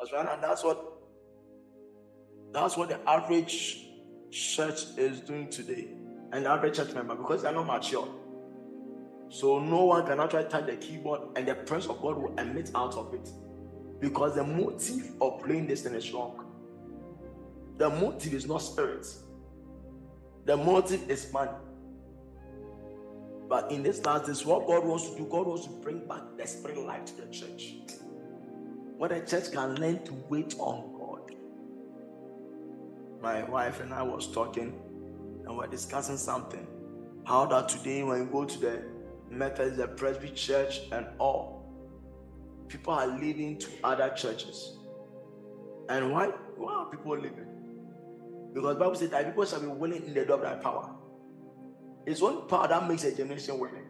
And that's what that's what the average church is doing today. An average church member because they're not mature. So no one can actually touch the keyboard and the presence of God will emit out of it. Because the motive of playing this thing is wrong. The motive is not spirit. The motive is money. But in this last days, what God wants to do, God wants to bring back the spirit life to the church. Where a church can learn to wait on God. My wife and I was talking and we're discussing something. How that today, when you go to the Methodist, the Presby Church, and all, people are leaving to other churches. And why? Why are people leaving? Because Bible says that people shall be willing in the door of thy power. It's one power that makes a generation willing.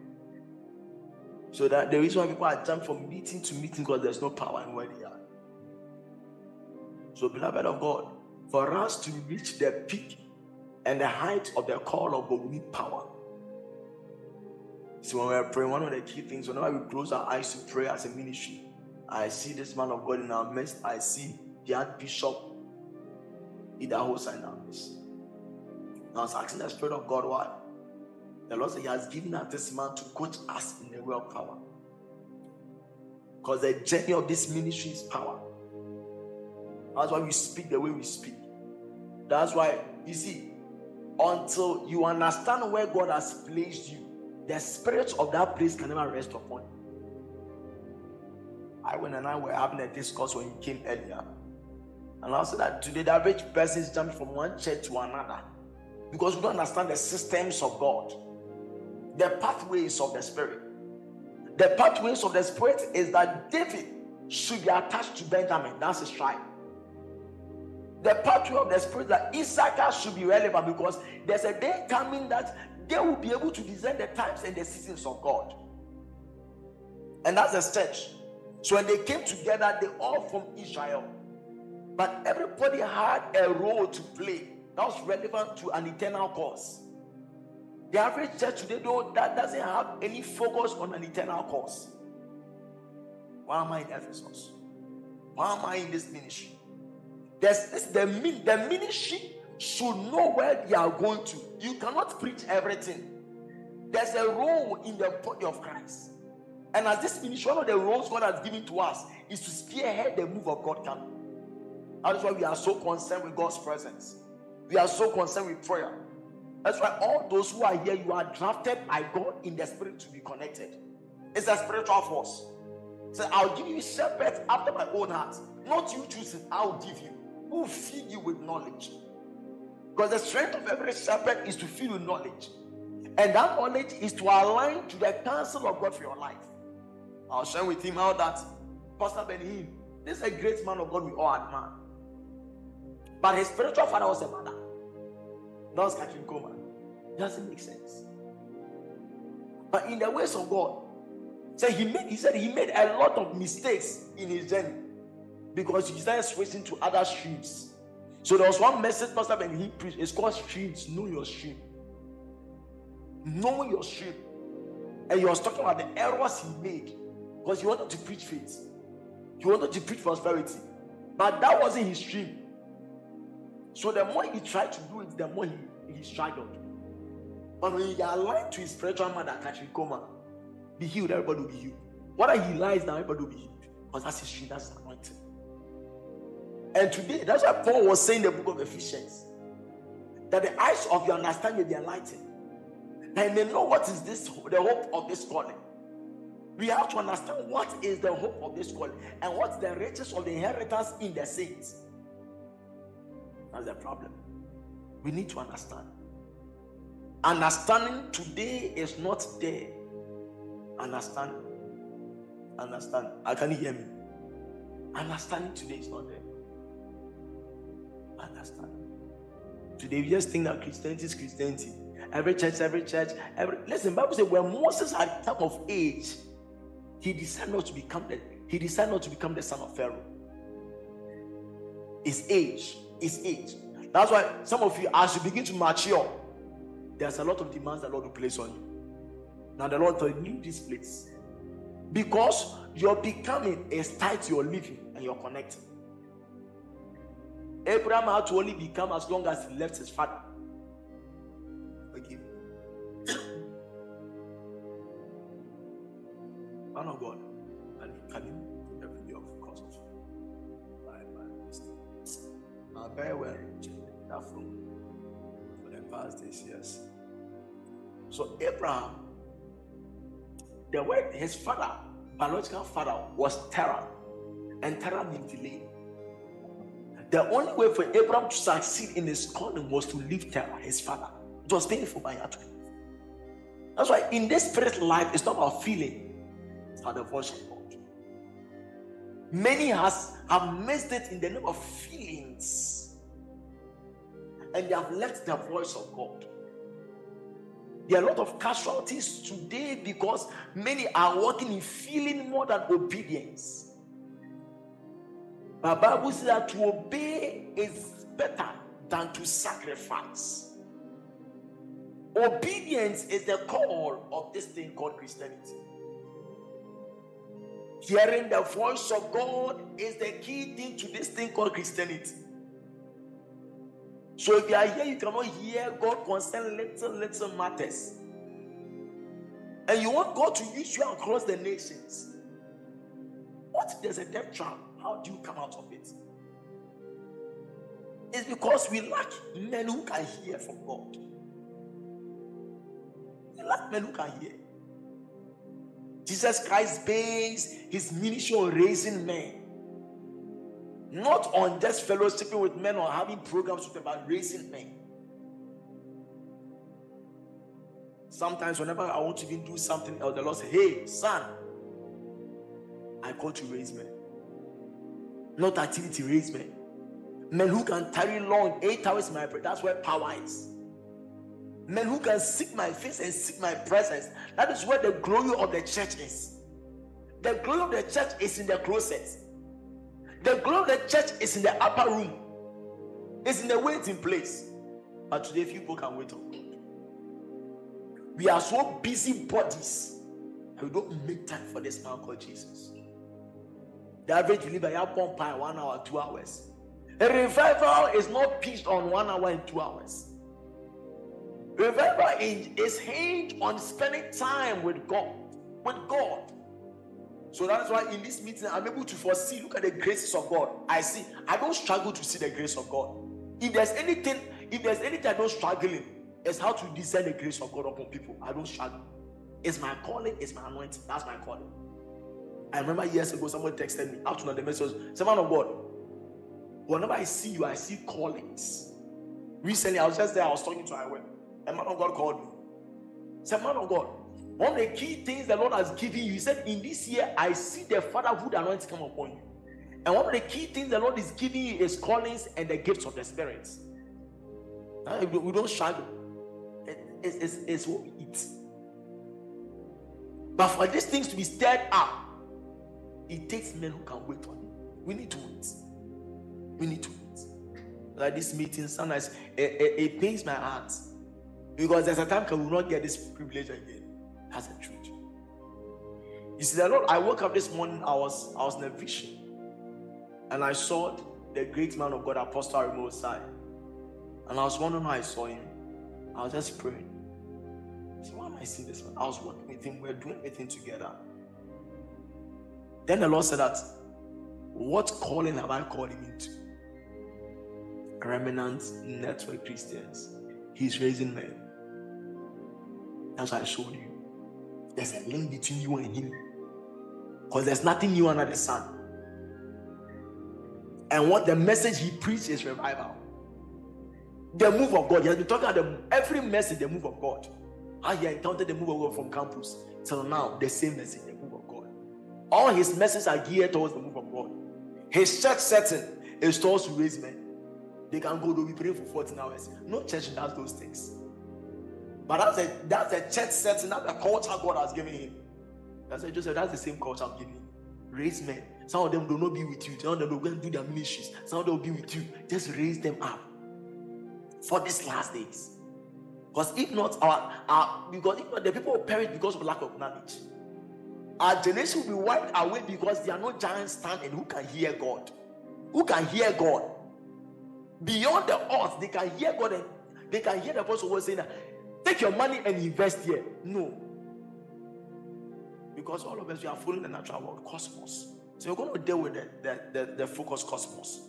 So that the reason why people are jumping from meeting to meeting because there's no power in where they are. So, beloved of God, for us to reach the peak and the height of the call of God, we need power. So when we're praying, one of the key things, whenever we close our eyes to pray as a ministry, I see this man of God in our midst. I see the Archbishop in our midst. I was asking the Spirit of God why. The Lord said He has given us this man to coach us in the way of power. Because the journey of this ministry is power. That's why we speak the way we speak. That's why, you see, until you understand where God has placed you, the spirit of that place can never rest upon you. I went and I were having a discourse when you came earlier. And I said that today the average person is jumping from one church to another because we don't understand the systems of God, the pathways of the spirit. The pathways of the spirit is that David should be attached to Benjamin, that's his tribe. The pathway of the spirit that Issachar should be relevant because there's a day coming that they will be able to discern the times and the seasons of God. And that's the stage. So when they came together, they all from Israel. But everybody had a role to play that was relevant to an eternal cause. The average church today, though, that doesn't have any focus on an eternal cause. Why am I in Ephesus? Why am I in this ministry? There's this, the, the ministry should know where they are going to. You cannot preach everything. There's a role in the body of Christ. And as this ministry, one of the roles God has given to us is to spearhead the move of God coming. That's why we are so concerned with God's presence. We are so concerned with prayer. That's why all those who are here, you are drafted by God in the spirit to be connected. It's a spiritual force. So I'll give you shepherds after my own heart. Not you choosing, I'll give you. Who feed you with knowledge. Because the strength of every shepherd is to feed with knowledge. And that knowledge is to align to the counsel of God for your life. I'll share with him how that Pastor Benny Hinn, this is a great man of God we all admire. But his spiritual father was a mother. That was Kathryn Kuhlman. Doesn't make sense. But in the ways of God, so he made he said he made a lot of mistakes in his journey because he started switching to other streams. So there was one message Pastor when he preached. It's called streams. Know your stream. Know your stream. And he was talking about the errors he made because he wanted to preach faith. He wanted to preach prosperity. But that wasn't his stream. So the more he tried to do it, the more he, he struggled. But when he aligned to his spiritual mother, Kathryn Kuhlman, be healed, everybody will be healed. Whether he lies down, everybody will be healed. Because that's his stream, that's his anointing. And today, that's why Paul was saying in the book of Ephesians that the eyes of your understanding will be enlightened. That you may know what is this the hope of this calling. We have to understand what is the hope of this calling and what's the riches of the inheritance in the saints. That's the problem. We need to understand. Understanding today is not there. Understand. Understand. I can hear me? Understanding today is not there. Understand. Today we just think that Christianity is Christianity. Every church, every church, every listen. Bible says when Moses had time of age, he decided not to become the he decided not to become the son of Pharaoh. His age, his it. That's why some of you, as you begin to mature, there's a lot of demands the Lord will place on you. Now the Lord told you this place because your becoming is tied to your living and your connecting. Abraham had to only become as long as he left his father. Okay. Man of God, can you I'm very well that from for the past days, years. So Abraham, the word his father, biological father, was Terah, and Terah means delay. The only way for Abraham to succeed in his calling was to leave Terah, his father. It was painful, he had That's why in this spirit life, it's not about feeling, it's about the voice of God. Many has have missed it in the name of feelings, and they have left the voice of God. There are a lot of casualties today because many are walking in feeling more than obedience. The Bible says that to obey is better than to sacrifice. Obedience is the call of this thing called Christianity. Hearing the voice of God is the key thing to this thing called Christianity. So if you are here, you cannot hear God concern little, little matters. And you want God to use you across the nations. What if there's a death trap? How do you come out of it? It's because we lack men who can hear from God. We lack men who can hear. Jesus Christ based his ministry on raising men. Not on just fellowshipping with men or having programs with them, but raising men. Sometimes, whenever I want to even do something else, the Lord says, Hey, son, I call to raise men not activity raise men. Men who can tarry long, eight hours in my prayer. That's where power is. Men who can seek my face and seek my presence. That is where the glory of the church is. The glory of the church is in the closet. The glory of the church is in the upper room. It's in the waiting place. But today, few people can wait on. We are so busy bodies. We don't make time for this man called Jesus. The average believer, you one pie, one hour, two hours. A revival is not pitched on one hour and two hours. Revival is hinged on spending time with God. With God. So that's why in this meeting, I'm able to foresee, look at the graces of God. I see, I don't struggle to see the grace of God. If there's anything, if there's anything I don't struggle in, it's how to discern the grace of God upon people. I don't struggle. It's my calling, it's my anointing. That's my calling. I remember years ago, someone texted me out on the message, man of God, whenever I see you, I see callings. Recently, I was just there, I was talking to Iwen. A man of God called me. a man of God, one of the key things the Lord has given you, he said, in this year, I see the fatherhood anointing come upon you. And one of the key things the Lord is giving you is callings and the gifts of the spirits. We don't struggle. It's, it's, it's what we eat. But for these things to be stirred up, it takes men who can wait on it. We need to wait. We need to wait. Like this meeting, sometimes it, it, it pains my heart because there's a time we will not get this privilege again. That's the truth. You see, the Lord, I woke up this morning, I was I was in a vision, and I saw the great man of God, Apostle Mosai. And I was wondering how I saw him. I was just praying. So why am I seeing this man? I was working with him, we we're doing everything together. Then the Lord said that, What calling have I called him into? Remnant Network Christians. He's raising men. That's why I showed you. There's a link between you and him. Because there's nothing new under the sun. And what the message he preached is revival. The move of God. He has been talking about the, every message, the move of God. How he encountered the move of God from campus till now, the same message. The move of God. All his messages are geared towards the move of God. His church setting is towards to raise men. They can go, they'll be praying for 14 hours. No church does those things. But that's a that's a church setting, that's the culture God has given him. That's a Joseph, that's the same culture I'm giving. Raise men. Some of them will not be with you. Some of them will go and do their ministries. Some of them will be with you. Just raise them up for these last days. Because if not, our, our because if not, the people will perish because of lack of knowledge. Our generation will be wiped away because there are no giants standing who can hear God. Who can hear God? beyond the earth, they can hear God and they can hear the voice of God saying that take your money and invest here. No. Because all of us we are following the natural world, cosmos. So you're going to deal with the, the, the, the focus cosmos.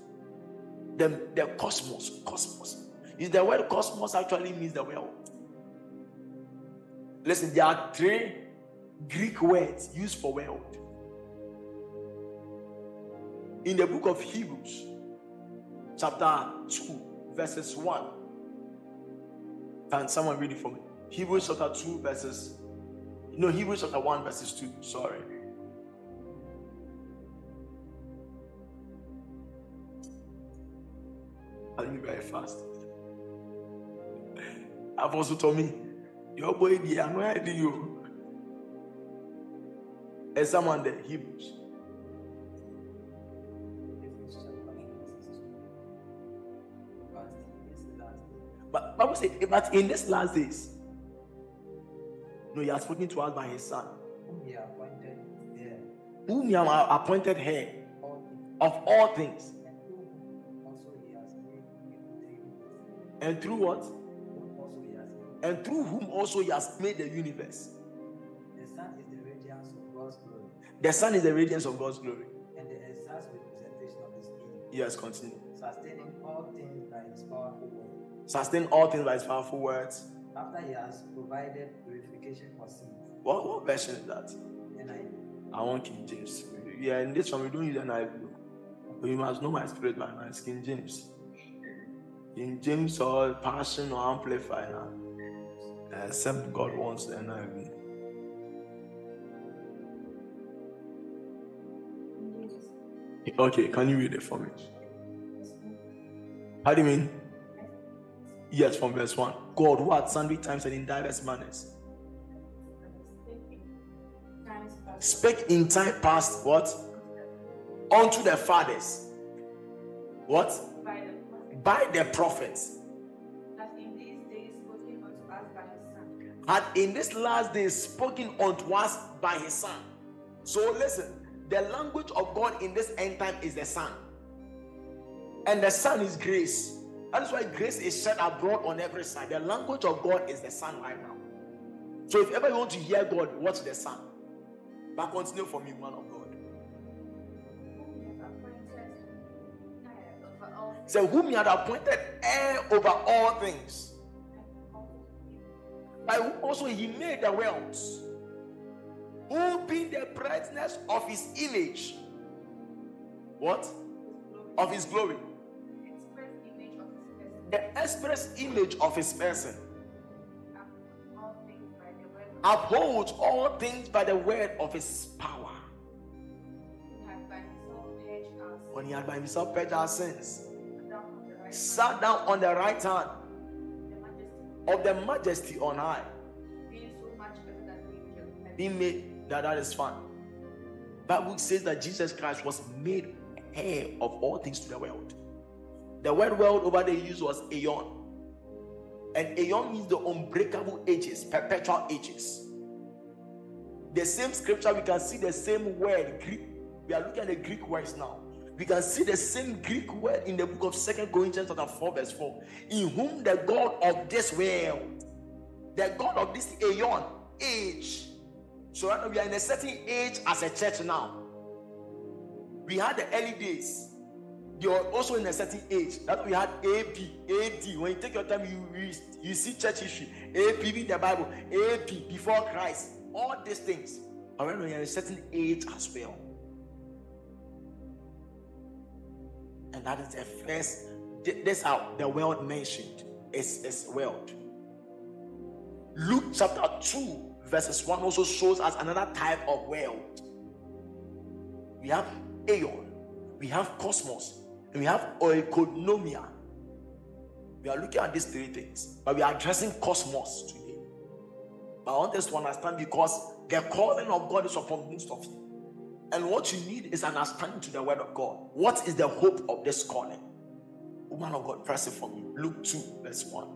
The, the cosmos, cosmos. Is the word cosmos actually means the world? Listen, there are three Greek words used for world. In the book of Hebrews, chapter 2, verses 1. Can someone read it for me? Hebrews chapter 2, verses. No, Hebrews chapter 1, verses 2. Sorry. I'll be very fast. I've also told me, your boy, the annoyed you. And someone there, Hebrews. But Bible says, eh, but in these last days, no, he has spoken to us by his son. Whom he appointed here. Whom he appointed here of all things. And through what? And through whom also he has made the universe. The sun is the radiance of God's glory. The Son is the radiance of God's glory. And the exact representation of His being. Yes, continue. Sustaining all things by His powerful sustain all things by his powerful words. After he has provided purification for sins. What, what version is that? NIV. I want King James. Yeah, in this one we don't use NIV. But you must know my spirit by my King James. King James or Passion or Amplifier, now. Except God wants the NIV. Okay, can you read it for me? How do you mean? Yes, from verse 1. God, who at sundry times and in diverse manners spake in time past what? Unto the fathers. What? By the prophets. Had in this last day spoken unto us by his son. So listen, the language of God in this end time is the son. And the son is grace. That is why grace is shed abroad on every side. The language of God is the Son right now. So if ever you want to hear God, watch the Son. But continue for me, man of God. So whom he had appointed heir over all things. By whom also he made the worlds. Who being the brightness of his image. What? Of his glory the express image of his person. Upholds all things by the word of his power. When he had by himself purged our sins, sat down on the right hand of the majesty on high. He made that that is fun. Bible says that Jesus Christ was made heir of all things to the world. The word world over there used was aeon. And aeon means the unbreakable ages, perpetual ages. The same scripture, we can see the same word, Greek. We are looking at the Greek words now. We can see the same Greek word in the book of Second Corinthians chapter 4, verse 4. In whom the God of this world, the God of this aeon, age. So right now we are in a certain age as a church now. We had the early days you're also in a certain age. That we had AP, AD. When you take your time, you, you, see church history. AP in the Bible, AP before Christ. All these things. But when you're in a certain age as well. And that is the first. That's how the world mentioned is, is world. Luke chapter 2, verses 1 also shows us another type of world. We have Aeon, we have cosmos, we have oikonomia. We are looking at these three things, but we are addressing cosmos today. But I want us to understand because the calling of God is upon most of you. And what you need is understanding to the word of God. What is the hope of this calling? Woman of God, press it for me. Luke 2, verse 1.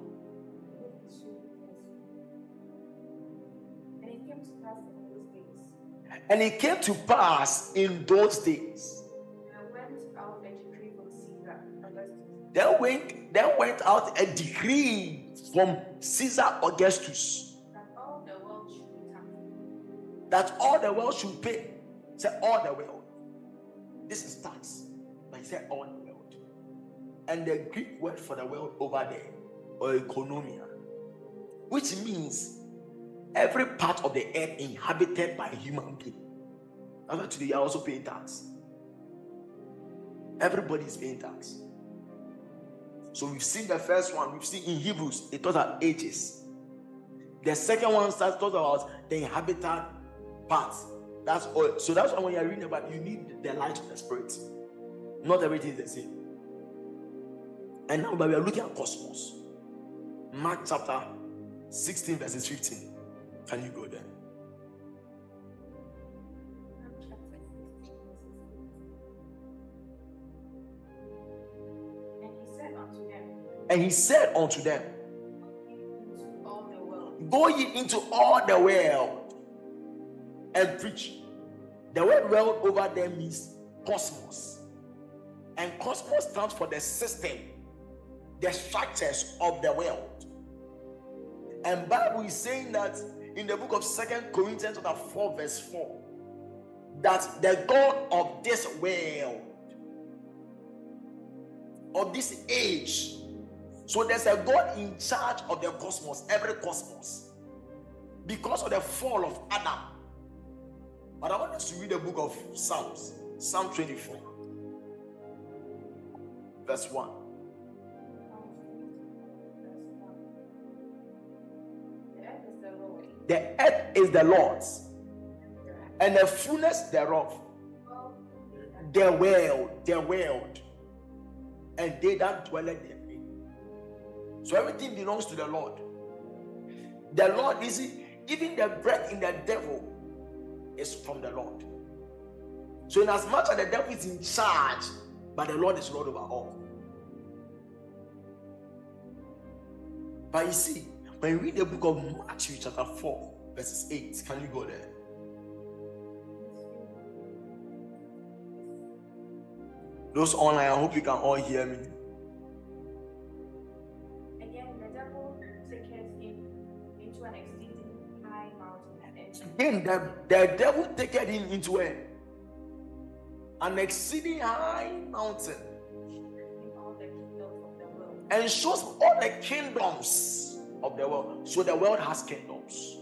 And it came to pass in those days Then went, then went out a decree from Caesar Augustus that all the world should be that all the world should pay. Say all the world. This is tax. But he said all the world. And the Greek word for the world over there, or economia, which means every part of the earth inhabited by human being. Why today you are also paying tax. Everybody is paying tax. So we've seen the first one, we've seen in Hebrews, it talks about ages. The second one starts talks about the inhabited parts. That's all. So that's why when you're reading about you need the light of the spirit. Not everything is the same. And now but we are looking at cosmos. Mark chapter 16, verses 15. Can you go there? And he said unto them, Go ye into all the world and preach. The word world over there means cosmos. And cosmos stands for the system, the structures of the world. And Bible is saying that in the book of Second Corinthians chapter 4, verse 4, that the God of this world, of this age, so there's a God in charge of the cosmos, every cosmos, because of the fall of Adam. But I want us to read the book of Psalms, Psalm 24, verse 1. The earth is the Lord's, and the fullness thereof, the world, the world, and they that dwell therein. So everything belongs to the Lord. The Lord is even the breath in the devil is from the Lord. So, in as much as the devil is in charge, but the Lord is Lord over all. But you see, when you read the book of Matthew, chapter 4, verses 8, can you go there? Those online, I hope you can all hear me. Again, the, the devil taketh him into a, an exceeding high mountain and shows all the kingdoms of the world. So the world has kingdoms.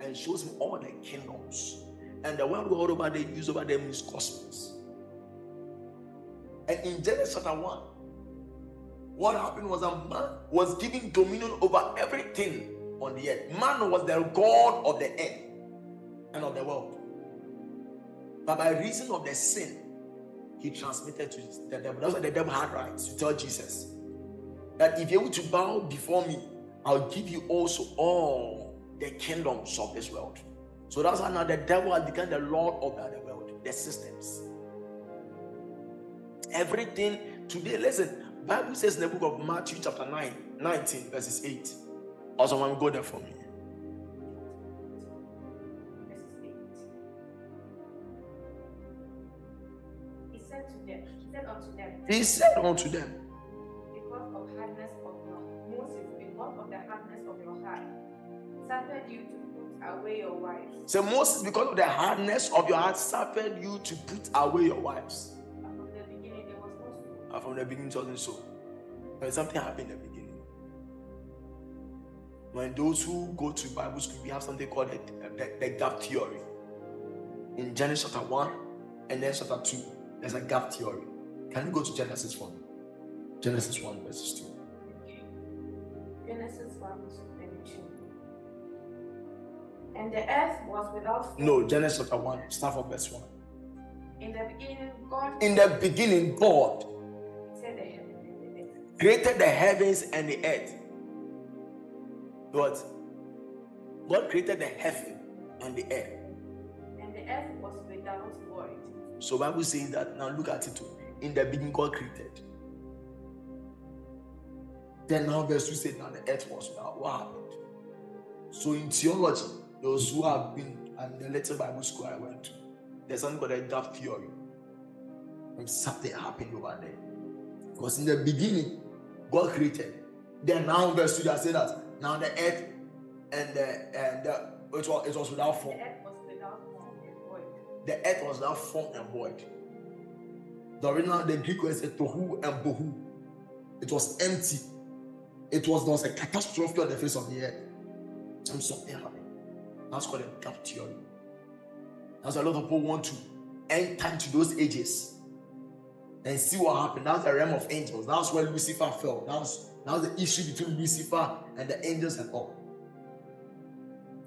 And shows him all the kingdoms. And the world all over they use over them is cosmos. And in Genesis chapter 1, what happened was a man was given dominion over everything on the earth. Man was the God of the earth and of the world. But by reason of the sin, he transmitted to the devil. That's why the devil had rights to tell Jesus that if you're able to bow before me, I'll give you also all the kingdoms of this world. So that's how now the devil has become the Lord of the world, the systems. Everything today, listen, Bible says in the book of Matthew, chapter 9, 19, verses 8. Also, someone go there for me. He said to them, he said unto them, He said unto them, because of hardness of your heart, Moses, because of the hardness of your heart, suffered you to put away your wives. So Moses, because of the hardness of your heart, suffered you to put away your wives. And from the beginning there was no so. And ah, from the beginning, it wasn't so. But something happened in the beginning. When those who go to Bible school, we have something called the, the, the gap theory. In Genesis chapter 1 and then chapter 2, there's a gap theory. Can you go to Genesis 1? Genesis 1, verses 2. Genesis 1 to 22. And the earth was without form. No, Genesis chapter 1, start from verse 1. In the beginning, God In the beginning, God said the heaven and the earth. created the heavens and the earth. What? God created the heaven and the earth. And the earth was without void. So Bible says that now look at it too. In the beginning, God created. Then now verse 2 said now the earth was without what happened. So in theology, those who have been and the little Bible school I went to, there's something called a gap theory. And something happened over there. Because in the beginning, God created. Then now verse 2 that say that now the earth and the and the it was, it was without The form. earth was without form and void. The earth was without form and void. The original the Greek was a tohu and bohu. It was empty. It was there was a catastrophe on the face of the earth. And something happened. That's called a gap theory. That's why a lot of people want to enter into those ages and see what happened. That's the realm of angels. That's where Lucifer fell. That's that's the issue between Lucifer and the angels and all.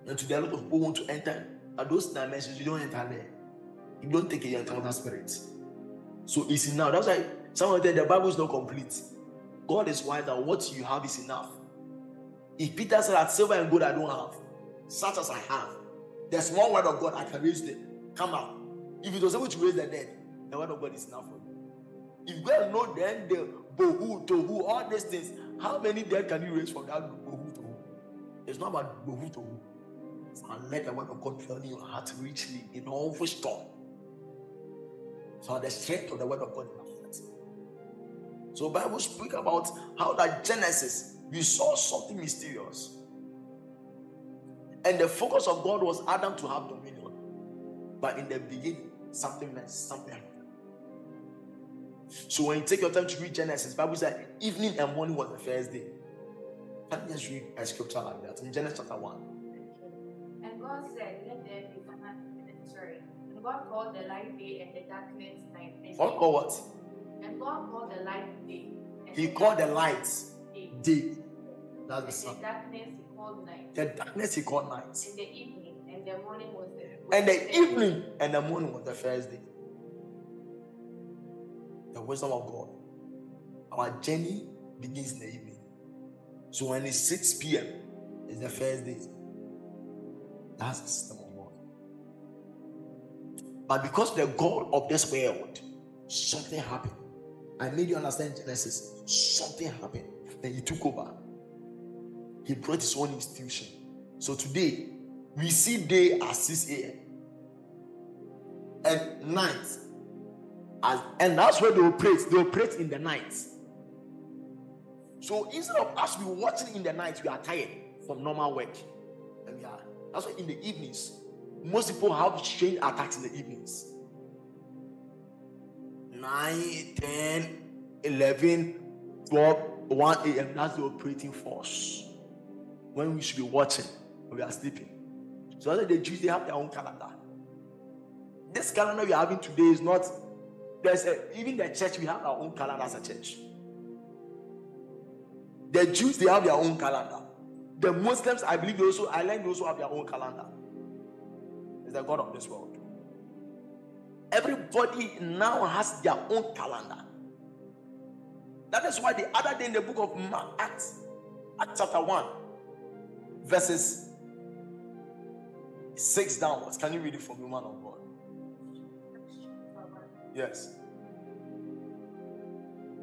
And today, a lot of people want to enter at those dimensions. You don't enter there. You don't take a encounter spirit. So it's now. That's why some of them the Bible is not complete. God is wise that what you have is enough. If Peter said that silver and gold I don't have, such as I have, there's one word of God I can raise them. Come out. If it was able to raise the dead, the word of God is enough for you. If God know then the bohu, tohu, all these things, how many dead can you raise from that bohu? It's not about bohu, tohu. It's about let the word of God in your heart richly in all wisdom. So the strength of the word of God in our heart. So Bible speak about how that Genesis we saw something mysterious. And the focus of God was Adam to have dominion. But in the beginning, something meant something. So when you take your time to read Genesis, Bible said evening and morning was the first day. Can you just read a scripture like that in Genesis chapter 1? And God said, Let there be light. Sorry. And God called the light day and the darkness night. And, What call what? and God called the light day. He called the light day. day. That's the sun. the darkness he called night. The darkness he called night. And the evening and the morning was the And the evening and the morning was the first day. The wisdom of God. Our journey begins in the evening. So when it's 6 p.m., it's the first day. That's the system of God. But because the God of this world, something happened. I made you understand Genesis. Something happened. Then he took over. He brought his own institution. So today, we see day at 6 a.m. and night. As, and that's where they operate. They operate in the night. So instead of us be watching in the night, we are tired from normal work. And we are that's why in the evenings, most people have strange attacks in the evenings. 9, 10, 11, 12, 1 a.m. That's the operating force. When we should be watching, we are sleeping. So that's why the Jews they have their own calendar. This calendar we are having today is not there's a, even the church we have our own calendar as a church. The Jews they have their own calendar. The Muslims, I believe, they also I learned they also have their own calendar. It's the God of this world. Everybody now has their own calendar. That is why the other day in the book of Acts, Acts chapter 1, verses 6 downwards. Can you read it for me, man? Yes.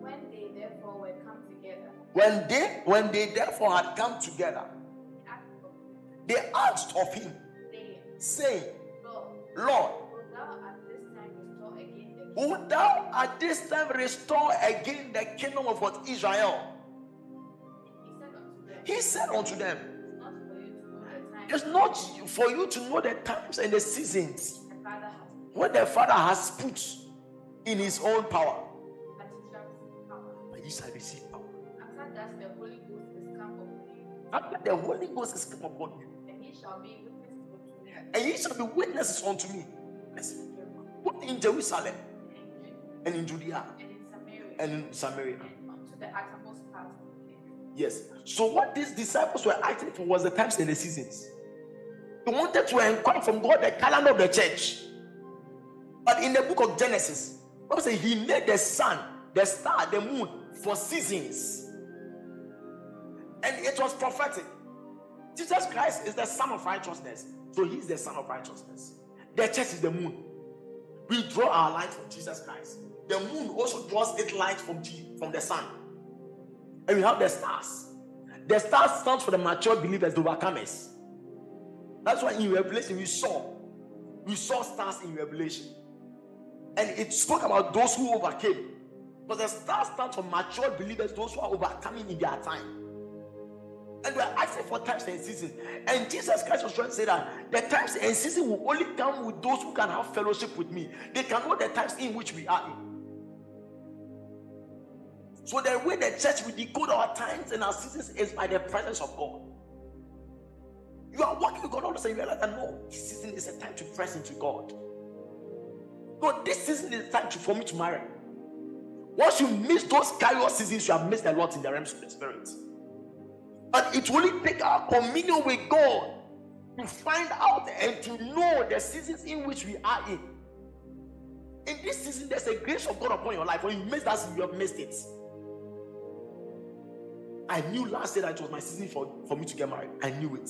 When they therefore were come together, When they when they therefore had come together, they asked of him, they asked of him, saying, Lord, Lord, wilt thou at this time restore again the Would thou at this time restore again the kingdom of what Israel? He said unto them, He said unto them, It's not for you to know the time It's not for you to know the times and the seasons the Father has, what the Father has put in His own power. but it shall receive power. But you shall receive power. After that, the Holy Ghost is come upon you, After the Holy Ghost is come upon you, and ye shall be witnesses unto me. and ye shall be witnesses unto me. Listen, both in Jerusalem And in Judah, and in Judea and in Samaria, and in Samaria. unto the uttermost part of the earth. Yes. So what these disciples were asking for was the times and the seasons. They wanted to inquire from God the calendar of the church. But in the book of Genesis, Bible says he made the sun, the star, the moon for seasons. And it was prophetic. Jesus Christ is the sun of righteousness. So he's the sun of righteousness. The church is the moon. We draw our light from Jesus Christ. The moon also draws its light from, from the sun. And we have the stars. The stars stands for the mature believers, the overcomers. That's why in Revelation we saw, we saw stars in Revelation. And it spoke about those who overcame. But the star stands for mature believers, those who are overcoming in their time. And we are asking for times and seasons. And Jesus Christ was trying to say that the times and seasons will only come with those who can have fellowship with me. They can know the times in which we are in. So the way the church will decode our times and our seasons is by the presence of God. You are walking with God all a sudden you realize that no, this season is a time to press into God. No, this season is time for me to marry. Once you miss those carrier seasons, you have missed a lot in the realms of the spirit. But it will only take our communion with God to find out and to know the seasons in which we are in. In this season, there's a grace of God upon your life. When you miss that, you have missed it. I knew last year that it was my season for, for me to get married. I knew it.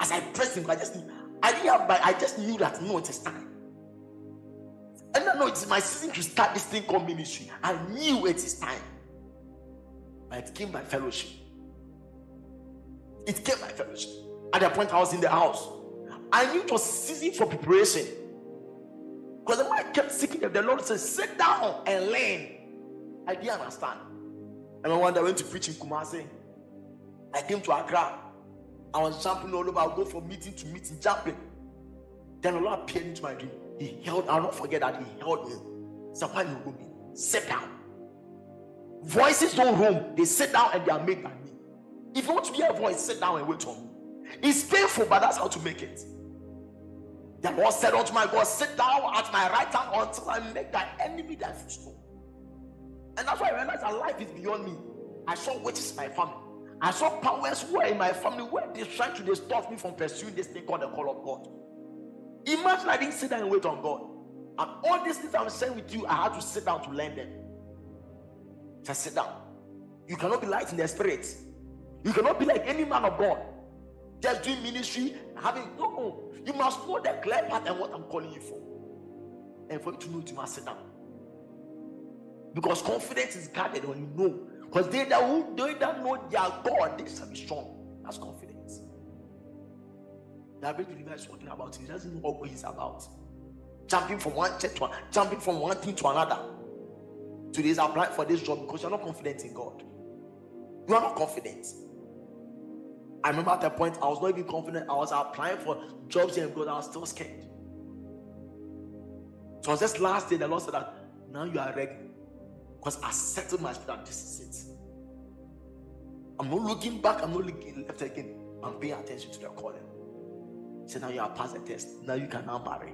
As I pressed him, I just knew. I didn't have, I just knew that no, it is time. I know it's my season to start this thing called ministry. I knew it is time. But it came by fellowship. It came by fellowship. At the point I was in the house, I knew it was season for preparation. Because when I kept seeking the Lord said, sit down and learn. I didn't understand. And day I went to preach in Kumasi. I came to Accra. I was jumping all over. I go from meeting to meeting, jumping. Then the Lord appeared into my dream. He held, I'll not forget that He held me. Somebody will me. Sit down. Voices don't roam, they sit down and they are made by me. If you want to be a voice, sit down and wait on me. It's painful, but that's how to make it. The Lord said unto my God, Sit down at my right hand until I make thy enemy thy footstool. And that's why I realized that life is beyond me. I saw witches in my family. I saw powers who were in my family where they trying to stop me from pursuing this thing called the call of God. Imagine I didn't sit down and wait on God. And all these things I'm saying with you, I had to sit down to learn them. Just sit down. You cannot be light in the spirit. You cannot be like any man of God. Just doing ministry, having no. You must know the clear path and what I'm calling you for. And for you to know it, you must sit down. Because confidence is guarded when you know. Because they that who they that know their God, they shall be strong. That's confidence. The average believer is talking about. He doesn't know what he's about. Jumping from one church to jumping from one thing to another. Today is applying for this job because you're not confident in God. You are not confident. I remember at that point I was not even confident. I was applying for jobs here because I was still scared. So was just last day the Lord said that now you are ready. Because I settled my spirit this is it. I'm not looking back, I'm not looking left again. I'm paying attention to the calling. Said, Now you have passed the test. Now you can now marry.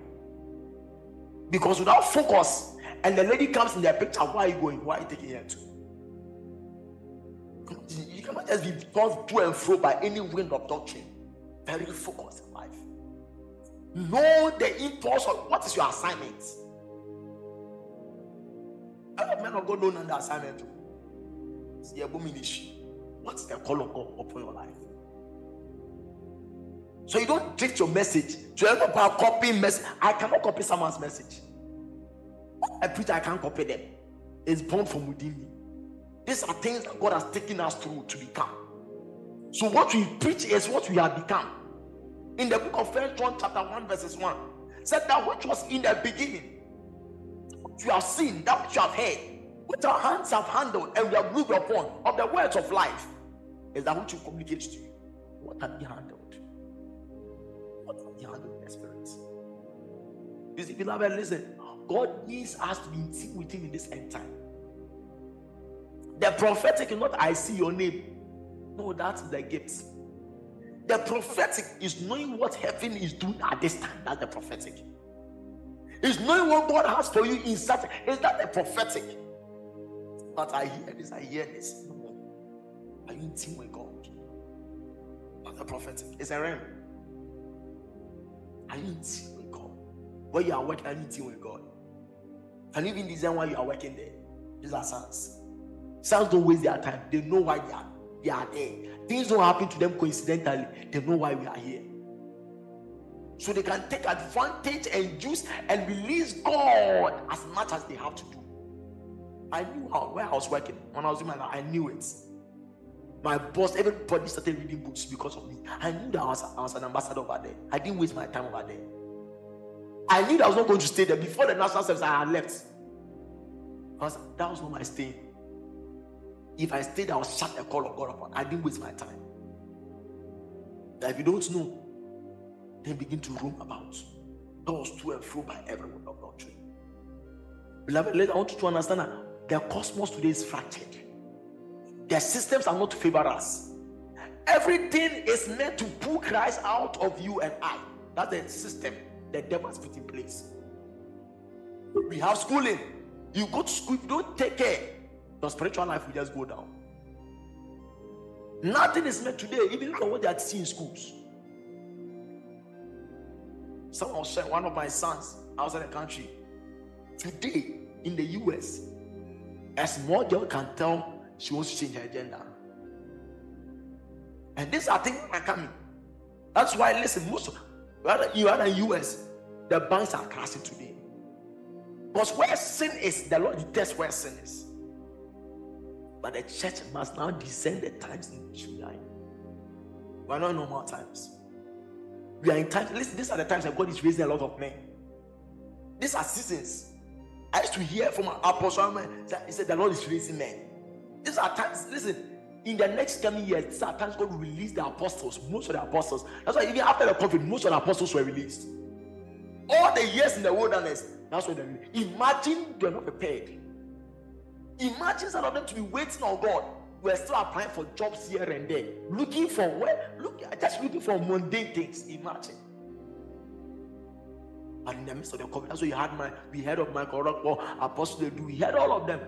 Because without focus, and the lady comes in the picture, why are you going? Why are you taking her to? You cannot just be tossed to and fro by any wind of doctrine. Very focused in life. Know the impulse of what is your assignment. A lot of God don't know the assignment. What's the call of God upon your life? So you don't take your message to ever copy message. I cannot copy someone's message. I preach, I can't copy them. It's born from within me. These are things that God has taken us through to become. So what we preach is what we have become. In the book of First John, chapter 1, verses 1, said that which was in the beginning, what you have seen, that which you have heard, which our hands have handled, and we have moved upon of the words of life, is that which will communicate to you. What have you handled? Have you the spirit? You see, beloved, listen. God needs us to be in sync with Him in this end time. The prophetic is not I see your name. No, that's the gift. The prophetic is knowing what heaven is doing at this time. That's the prophetic. It's knowing what God has for you in such. Is that the prophetic? But I hear this, I hear this. Are you in tune with God? Not the prophetic. It's a realm. Are you with God? Where you are working, are you with God? Can you even design why you are working there? These are sons. Sons don't waste their time. They know why they are, they are there. Things don't happen to them coincidentally. They know why we are here. So they can take advantage and use and release God as much as they have to do. I knew how where I was working when I was in my life. I knew it. My boss, everybody started reading books because of me. I knew that I was, I was an ambassador over there. I didn't waste my time over there. I knew that I was not going to stay there before the national service. I had left because that was not my stay. If I stayed, I was shut the call of God upon. I didn't waste my time. That if you don't know, then begin to roam about. Doors to and fro by everyone of doctrine. Beloved, I want you to understand that the cosmos today is fractured. Their systems are not to favor us. Everything is meant to pull Christ out of you and I. That's the system the devil has put in place. We have schooling. You go to school, you don't take care, your spiritual life will just go down. Nothing is meant today. Even look at what they are teaching in schools. Someone said one of my sons outside the country today in the US, a small girl can tell she wants to change her gender. And these are things that are coming. That's why, listen, most of you are in US, the banks are crashing today. Because where sin is, the Lord detests where sin is. But the church must now descend the times in July. We are not in normal times. We are in times. Listen, these are the times that God is raising a lot of men. These are seasons. I used to hear from an apostle, he said, The Lord is raising men. These are times, listen, in the next coming years, these are times God will release the apostles, most of the apostles. That's why even after the COVID, most of the apostles were released. All the years in the wilderness, that's what they released. Imagine they're not prepared. Imagine some of them to be waiting on God. We're still applying for jobs here and there, looking for where, look, just looking for mundane things. Imagine. And in the midst of the COVID, that's why you had my, we heard of Michael Rockwell, Apostle do. We heard all of them.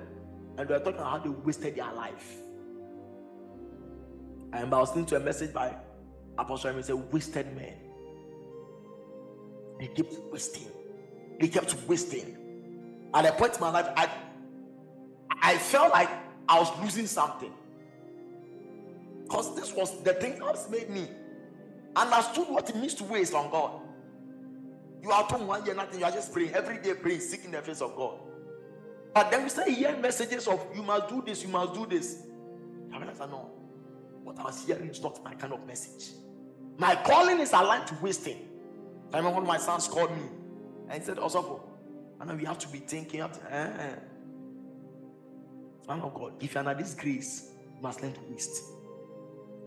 And they're talking about how they wasted their life. And I was listening to a message by Apostle Remy said, wasted men. They kept wasting. They kept wasting. At a point in my life, I I felt like I was losing something. Because this was the thing that made me understood what it means to waste on God. You are told one year nothing, you are just praying every day, praying, seeking the face of God. But then we start hearing messages of you must do this, you must do this. I realized that no, what I was hearing is not my kind of message. My calling is aligned to wasting. I remember of my sons called me and said, Also, and then we have to be thinking, to, eh, eh. Man of God, if you're under this grace, you must learn to waste.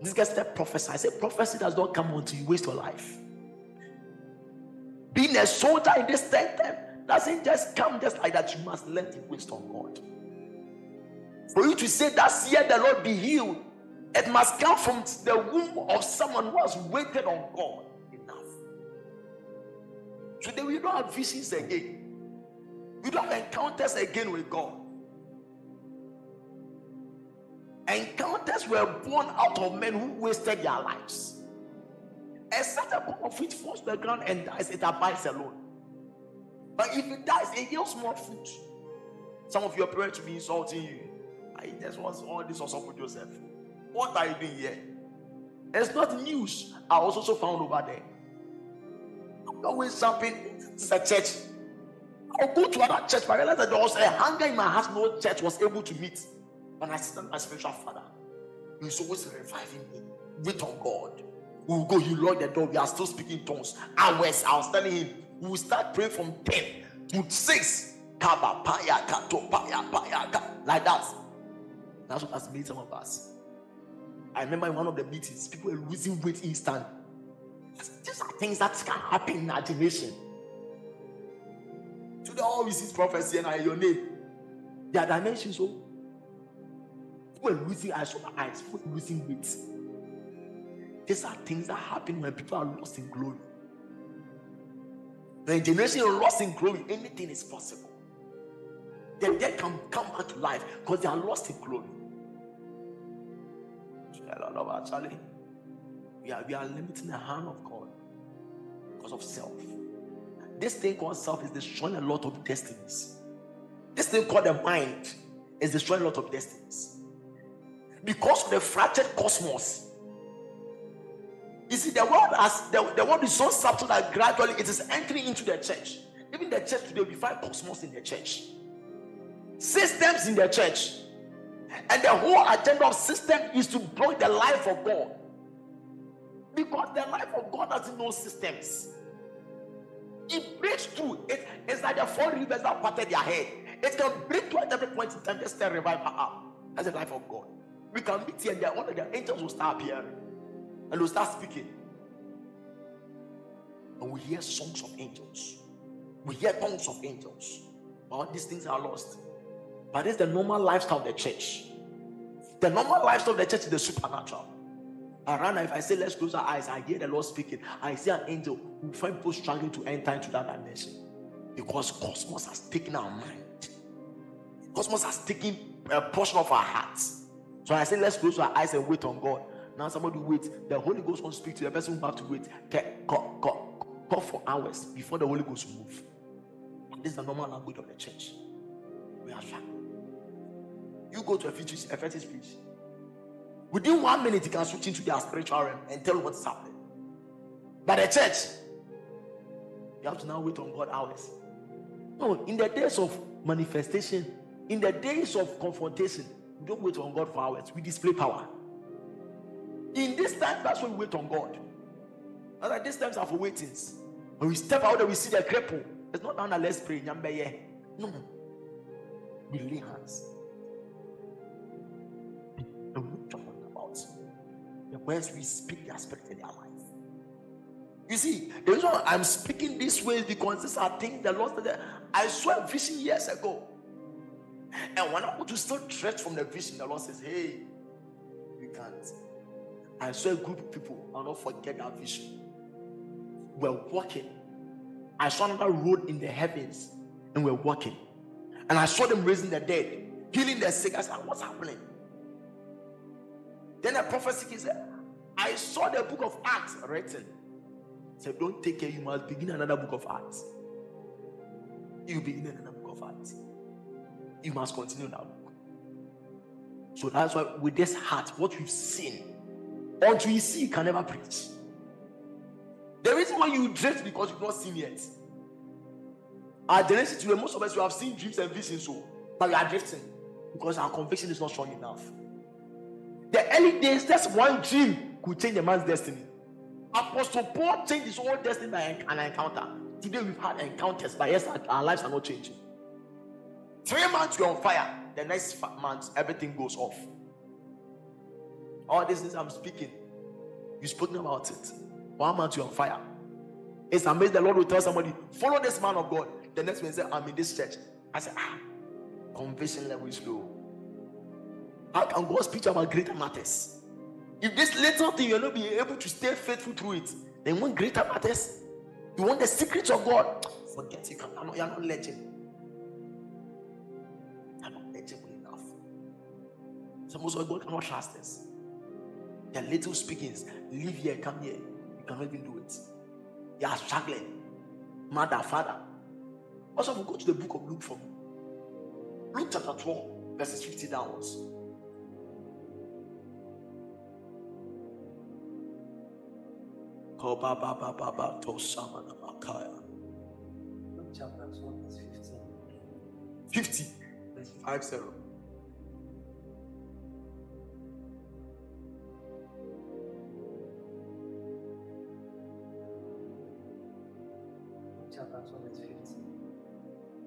This guy said prophesy. I said, prophecy does not come until you waste your life. Being a soldier in this time doesn't just come just like that. You must learn to waste on God. For you to say that year the Lord be healed, it must come from the womb of someone who has waited on God enough. Today we don't have visions again. We don't have encounters again with God. Encounters were born out of men who wasted their lives. A certain part of which falls to the ground and dies, it abides alone. But if it dies, it yields more fruit. Some of your parents will be insulting you. I just want all this also for Joseph. What are you doing here? It's not news. I was also found over there. I'm always jumping. It's a church. I'll go to another church, but I realized that there was a hunger in my heart no church was able to meet. When I sit my spiritual father, he's always reviving me. Wait on God. We will go, you lock the door. We are still speaking tongues. Hours. I was telling him, we will start praying from 10 to 6. Like that. That's what has made some of us. I remember in one of the meetings, people were losing weight instant. These are things that can happen in our generation. Today, all we see is prophecy and your name. There are dimensions. So People are losing, eyes my eyes, people are losing weight. These are things that happen when people are lost in glory. When generation lost in glory, anything is possible. Then they can come back to life because they are lost in glory. Actually, we are, we are limiting the hand of God because of self. This thing called self is destroying a lot of destinies. This thing called the mind is destroying a lot of destinies because of the fractured cosmos. You see, the world has the, the world is so subtle that gradually it is entering into the church. Even the church today, we find cosmos in the church, systems in the church, and the whole agenda of system is to block the life of God. Because the life of God doesn't know systems. It breaks through. It, it's like the four rivers that parted their head. It can break through at every point in time. Just stir revival up. That's the life of God. We can meet here and there. One of the angels will start appearing and will start speaking. And we hear songs of angels. We hear tongues of angels. All these things are lost. But it's the normal lifestyle of the church. The normal lifestyle of the church is the supernatural. Around if I say let's close our eyes, I hear the Lord speaking. I see an angel who find people struggling to enter into that dimension. Because cosmos has taken our mind. Cosmos has taken a portion of our hearts. So I say let's close our eyes and wait on God. Now somebody wait. The Holy Ghost won't speak to the person who have to wait. Call, for hours before the Holy Ghost move. This is the normal language of the church. We are struggling. You go to a fetish, a fetish speech. Within one minute, you can switch into their spiritual realm and tell what's happening. But the church, you have to now wait on God hours. No, in the days of manifestation, in the days of confrontation, we don't wait on God for hours. We display power. In this time, that's when we wait on God. And like these times are for waitings. When we step out there, we see the cripple. It's not now let's pray. No. We lay hands. And we talk about the words we speak, they are spirit in their life. You see, the reason I'm speaking this way is because these are things the Lord said. I saw a vision years ago. And when I to still stretch from the vision, the Lord says, Hey, you can't. I saw a group of people, I'll not forget that vision. We're walking. I saw another road in the heavens, and we're walking. And I saw them raising the dead, healing the sick. I said, ah, What's happening? Then a prophecy said, I saw the book of Acts written. Said, Don't take care, you must begin another book of Acts. You begin another book of Acts. You must continue that book. So that's why, with this heart, what we've seen, until you see, you can never preach. The reason why you drift because you've not seen yet. Our generation today, most of us we have seen dreams and visions, so but we are drifting because our conviction is not strong enough. The early days, just one dream could change a man's destiny. Apostle Paul changed his whole destiny by an encounter. Today we've had encounters, but yes, our lives are not changing. Three months we're on fire. The next month, everything goes off. All these things I'm speaking, you've spoken about it. One month you're on fire. It's amazing the Lord will tell somebody, follow this man of God. The next one say, I'm in this church. I said, ah, conviction level is low. How can God speak about greater matters? If this little thing you're not being able to stay faithful through it, then want greater matters. You want the secrets of God. Forget it. You're not, you're not legend. You're not legible enough. Some of God cannot trust us. The little speakings, live here, come here. You cannot even do it. You are struggling. Mother, father. Also, we go to the book of Luke for me. Luke chapter 12, verses 50 downwards. Luke chapter 12, verse 15. 50. 5 0.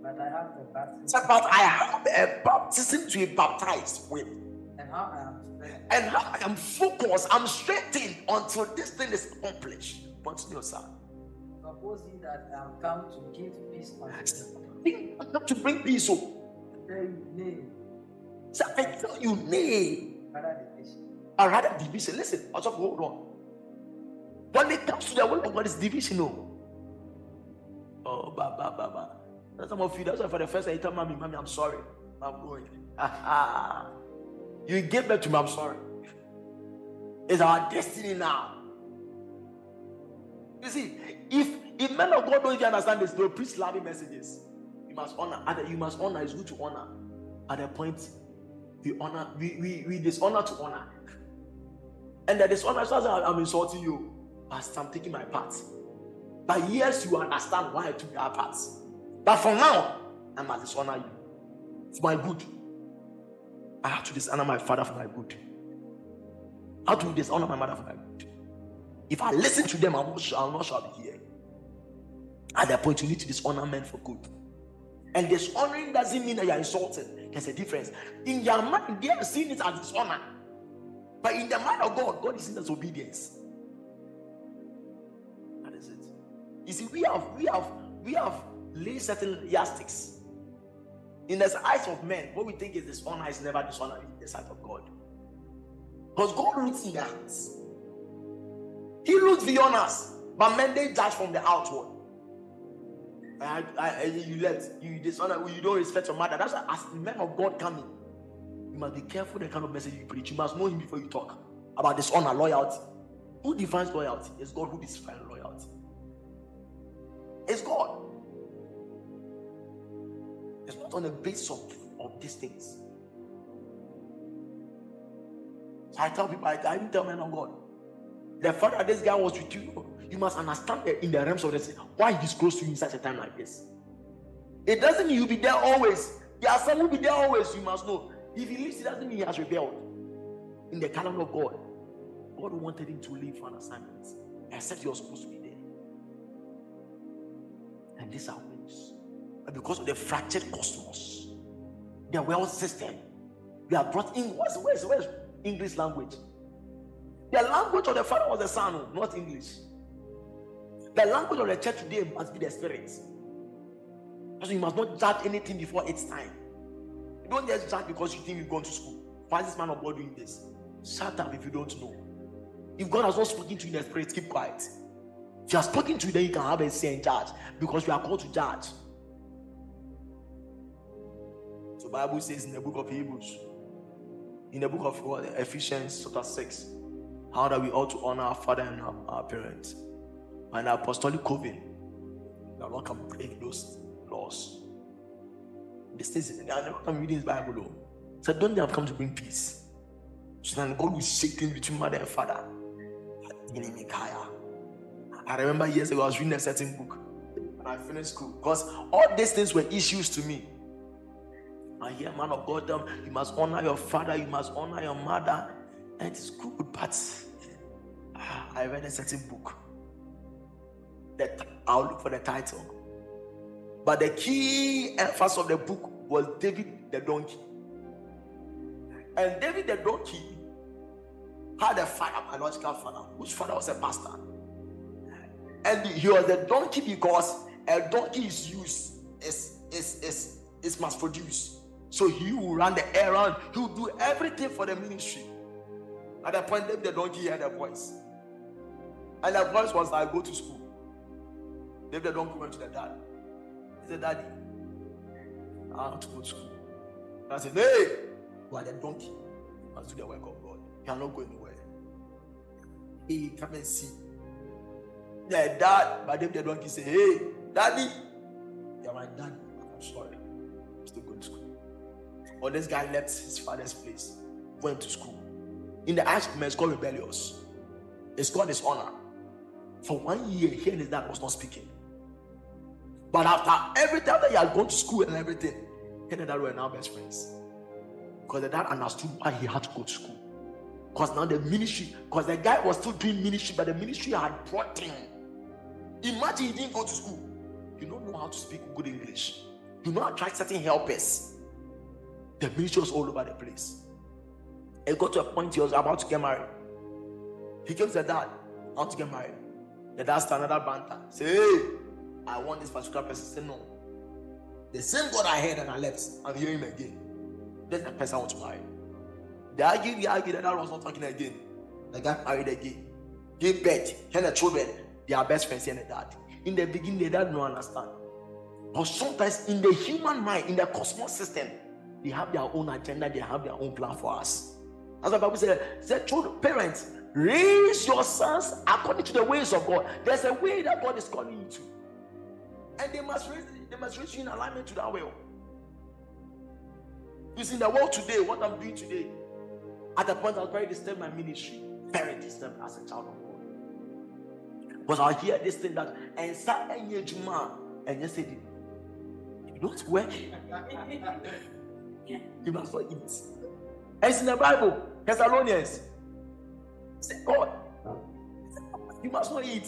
But I have the baptism, It's about I have a baptism to be baptized with. and how I am strengthened And how I am focused, I'm straightened until this thing is accomplished. Continue, sir. Suppose ye that I am come to give peace unto I come to bring peace. Oh, Tell you, nay, sir, I tell you, nay. rather division. I rather division. Listen, also hold on. When it comes to the word of God, it's divisional. Oh? oh, ba ba ba ba. That's some of you. That's why for the first time you tell mommy, mommy, I'm sorry. I'm going. you gave birth to me. I'm sorry. It's our destiny now. You see, if if men of God don't even understand this, they'll preach loving messages. You must honor. The- You must honor. It's good to honor. At the point we honor, we we, we dishonor to honor. And the dishonor says I'm insulting you, Pastor. I'm taking my part. But yes, you understand why I took that part. But for now, I must dishonor you for my good. I have to dishonor my father for my good. I have to dishonor my mother for my good. If I listen to them, I will not sure be here. At that point, you need to dishonor men for good. And dishonoring doesn't mean that you're insulting. There's a difference. In your mind, they are seeing it as dishonor. But in the mind of God, God is it as obedience. That is it. You see, we have we have we have laid certain yardsticks. In the eyes of men, what we think is dishonor is never dishonor in the sight of God. Because God looks in their hearts. He looks beyond us, but men they judge from the outward. I, I, you let you dishonor, you don't respect your mother. That's why, as men of God coming, you must be careful the kind of message you preach. You must know Him before you talk about dishonor, loyalty. Who defines loyalty? It's God who defines loyalty. It's God. It's not on the basis of, of these things. So I tell people, I, I even tell men of God, the fact that this guy was with you, you must understand in the realms of the sea, why he's close to you in such a time like this. It doesn't mean you'll be there always. There are some who will be there always, you must know. If he leaves, it doesn't mean he has rebelled. In the calendar of God, God wanted him to leave for an assignment, except you're supposed to be there. And these are wins. But because of the fractured cosmos, the world system, we are brought in. What's, where's, where's English language? The language of the Father was the Son, not English. The language of the church today must be the Spirit. So you must not judge anything before its time. You don't just judge because you think you've gone to school. Why is this man of God doing this? Shut up if you don't know. If God has not spoken to you in the spirit, keep quiet. If you are spoken to you, then you can have a say in judge because you are called to judge. Bible says in the book of Hebrews, in the book of what, Ephesians chapter 6, how that we ought to honor our father and our, our parents. And apostolic coven, are not come break those laws. This things, I never come reading this Bible. Though. So don't they have come to bring peace? So then God will shake things between mother and father. I remember years ago I was reading a certain book and I finished school because all these things were issues to me. I hear man of God them, you must honor your father, you must honor your mother, and it's good, but ah, I read a certain book. That I'll look for the title. But the key emphasis of the book was David the donkey. And David the donkey had a father, biological father, whose father was a pastor. And he was a donkey because a donkey is used, is is is is mass produced. So he will run the errand, he will do everything for the ministry. At that point, David the donkey hear a voice. And the voice was I go to school. David the donkey went to the dad. He said, Daddy, I want to go to school. And I said, Hey, you are the donkey. You must do the work of God. You are not going anywhere. He come and see. The dad, but David the donkey said, Hey, Daddy, you are my daddy. I'm sorry. I'm still going to school. Or this guy left his father's place, went to school. In the eyes of men, it's called rebellious. It's called dishonor. For one year, he and his dad was not speaking. But after every time that he had gone to school and everything, he and dad were now best friends. Because the dad understood why he had to go to school. Because now the ministry, because the guy was still doing ministry, but the ministry had brought him. Imagine he didn't go to school. You don't know how to speak good English. You know attract certain helpers. The ministry was all over the place. It got to a point he was about to get married. He came to the dad, I want to get married. The dad started another banter. Say, hey, I want this particular person. Say no. The same God I heard and I left, I'm hearing him again. That's the person I want to marry. They argued, they argued, the dad was not talking again. The guy married again. Gave birth, had the children. They are best friends and the dad. In the beginning, the dad don't understand. But sometimes in the human mind, in the cosmos system, they have their own agenda, they have their own plan for us. That's the Bible says. Say, children, parents, raise your sons according to the ways of God. There's a way that God is calling you to. And they must raise, they must raise you in alignment to that will. You see, in the world today, what I'm doing today, at the point I was very disturbed my ministry, very disturbed as a child of God. Because I hear this thing that and start any man and you say, you don't work, you must not eat. It's in the Bible, Thessalonians. Say, God, you must not eat.